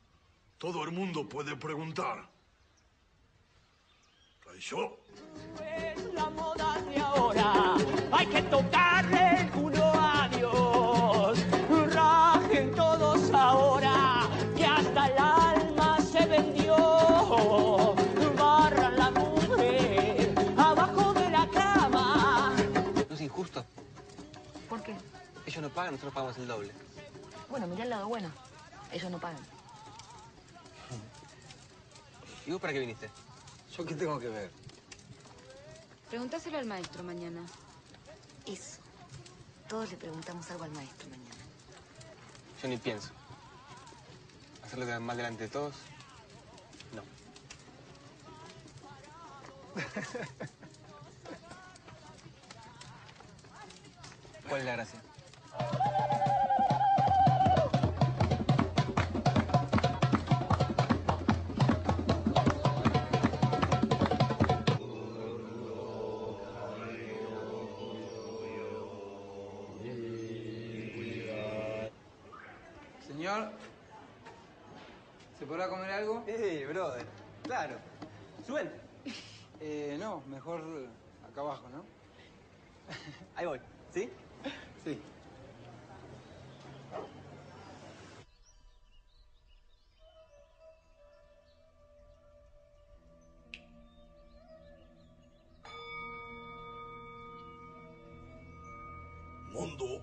[SPEAKER 26] Todo el mundo puede preguntar. yo?
[SPEAKER 33] Es la moda de ahora. Hay que tocarle
[SPEAKER 5] Ellos no pagan, nosotros pagamos el doble.
[SPEAKER 1] Bueno, mirá el lado bueno. Ellos no pagan.
[SPEAKER 5] ¿Y vos para qué viniste?
[SPEAKER 2] ¿Yo qué tengo que ver?
[SPEAKER 24] Preguntáselo al maestro mañana.
[SPEAKER 1] Eso. Todos le preguntamos algo al maestro mañana.
[SPEAKER 5] Yo ni pienso. Hacerlo quedar mal delante de todos. No. <laughs> ¿Cuál es la gracia?
[SPEAKER 26] Mundo,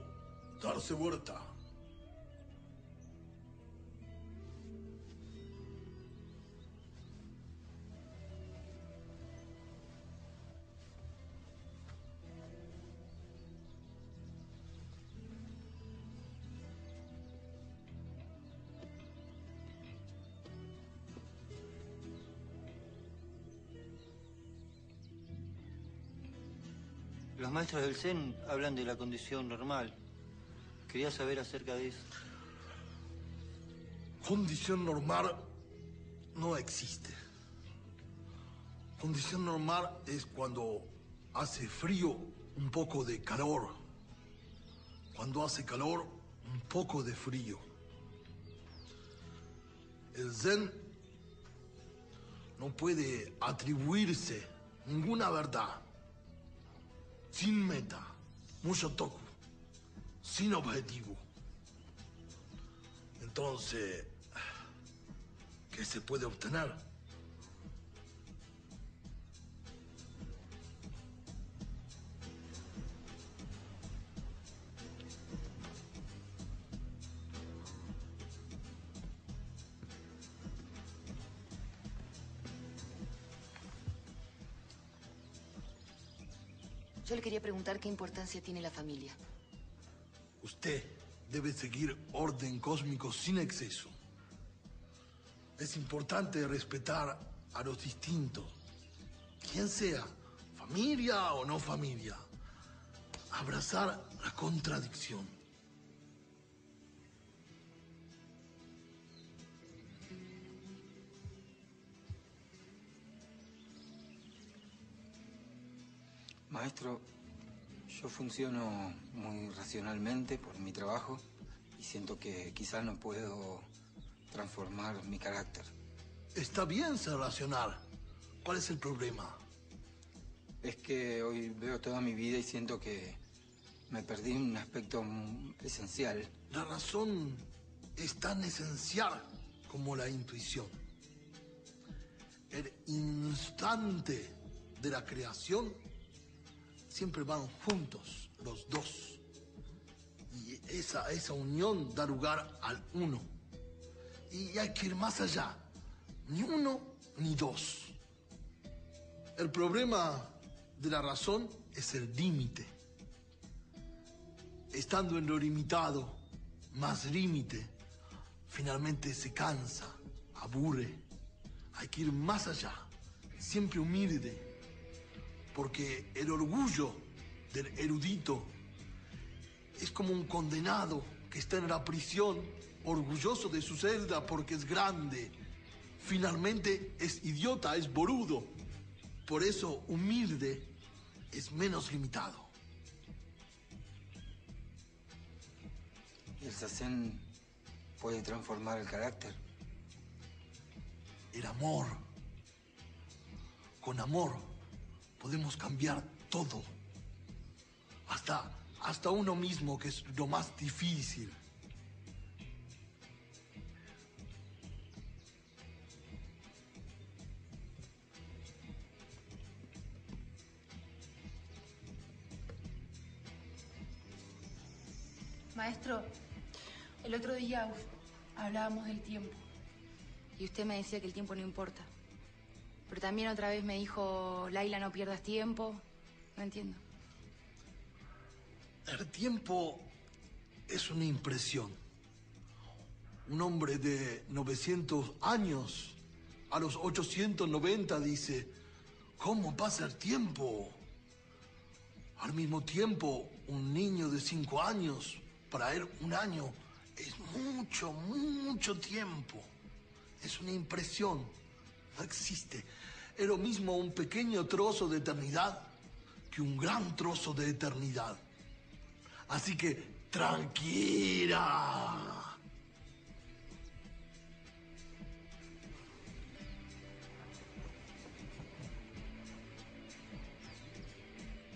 [SPEAKER 26] darse vuelta.
[SPEAKER 27] Maestros del Zen hablan de la condición normal. Quería saber acerca de eso.
[SPEAKER 26] Condición normal no existe. Condición normal es cuando hace frío, un poco de calor. Cuando hace calor, un poco de frío. El Zen no puede atribuirse ninguna verdad. Sin meta, mucho toco, sin objetivo. Entonces, ¿qué se puede obtener?
[SPEAKER 1] Preguntar qué importancia tiene la familia.
[SPEAKER 26] Usted debe seguir orden cósmico sin exceso. Es importante respetar a los distintos, quien sea, familia o no familia. Abrazar la contradicción.
[SPEAKER 2] Maestro, yo funciono muy racionalmente por mi trabajo y siento que quizás no puedo transformar mi carácter.
[SPEAKER 26] Está bien ser racional. ¿Cuál es el problema?
[SPEAKER 2] Es que hoy veo toda mi vida y siento que me perdí un aspecto esencial.
[SPEAKER 26] La razón es tan esencial como la intuición. El instante de la creación siempre van juntos los dos. Y esa, esa unión da lugar al uno. Y hay que ir más allá. Ni uno ni dos. El problema de la razón es el límite. Estando en lo limitado, más límite, finalmente se cansa, aburre. Hay que ir más allá, siempre humilde, porque el orgullo del erudito es como un condenado que está en la prisión, orgulloso de su celda porque es grande. Finalmente es idiota, es borudo. Por eso humilde es menos limitado.
[SPEAKER 2] ¿Y el sazen puede transformar el carácter?
[SPEAKER 26] El amor. Con amor podemos cambiar todo. Hasta, hasta uno mismo, que es lo más difícil.
[SPEAKER 24] Maestro, el otro día hablábamos del tiempo. Y usted me decía que el tiempo no importa. Pero también otra vez me dijo, Laila, no pierdas tiempo. No entiendo.
[SPEAKER 26] El tiempo es una impresión. Un hombre de 900 años a los 890 dice, ¿cómo pasa el tiempo? Al mismo tiempo, un niño de 5 años, para él un año es mucho, mucho tiempo. Es una impresión, no existe. Es lo mismo un pequeño trozo de eternidad que un gran trozo de eternidad. Así que, tranquila.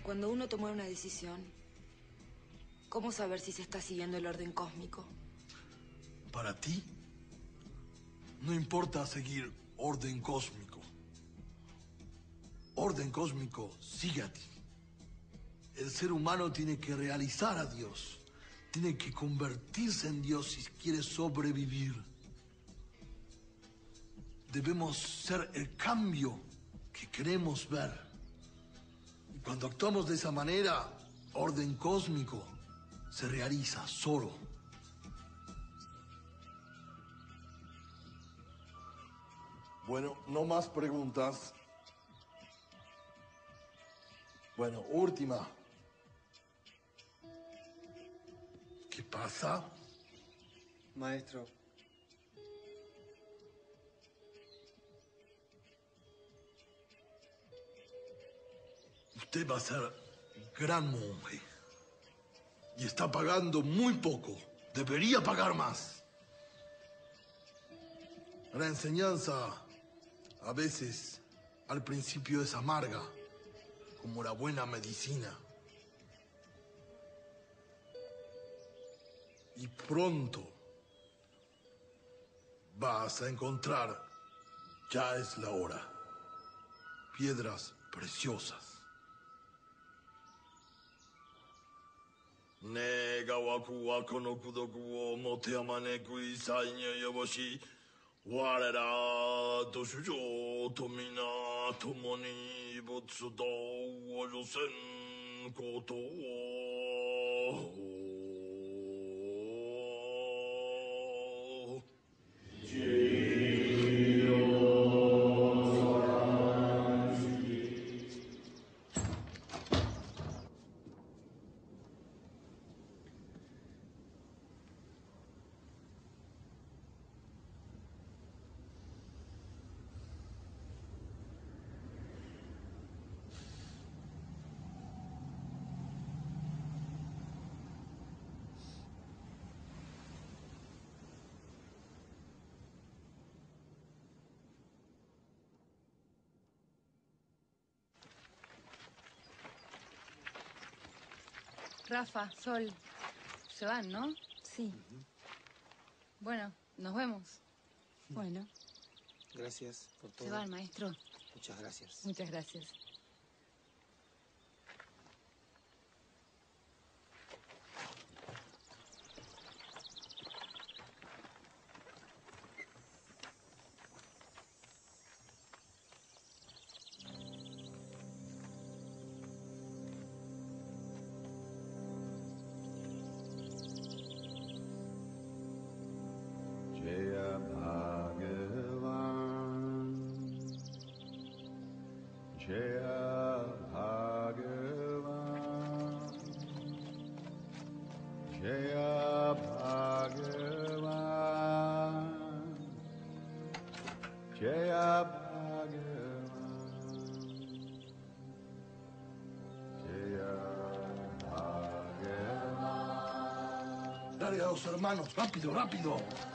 [SPEAKER 3] Cuando uno toma una decisión, ¿cómo saber si se está siguiendo el orden cósmico?
[SPEAKER 26] Para ti, no importa seguir orden cósmico. Orden cósmico sigue. El ser humano tiene que realizar a Dios. Tiene que convertirse en Dios si quiere sobrevivir. Debemos ser el cambio que queremos ver. Y cuando actuamos de esa manera, orden cósmico se realiza solo. Bueno, no más preguntas. Bueno, última. ¿Qué pasa?
[SPEAKER 5] Maestro,
[SPEAKER 26] Usted va a ser gran monje. Y está pagando muy poco. Debería pagar más. La enseñanza a veces, al principio es amarga, como la buena medicina. Y pronto vas a encontrar, ya es la hora, piedras preciosas. Ne wa kono kudoku wo mote amane kui sai yoboshi 我らと主上と皆共に仏道を除せんことを。
[SPEAKER 24] Rafa, Sol, se van, ¿no? Sí. Bueno, nos vemos. Bueno,
[SPEAKER 2] Gracias por todo.
[SPEAKER 24] se van, maestro.
[SPEAKER 2] Muchas gracias.
[SPEAKER 24] Muchas gracias.
[SPEAKER 12] Rápido, rápido.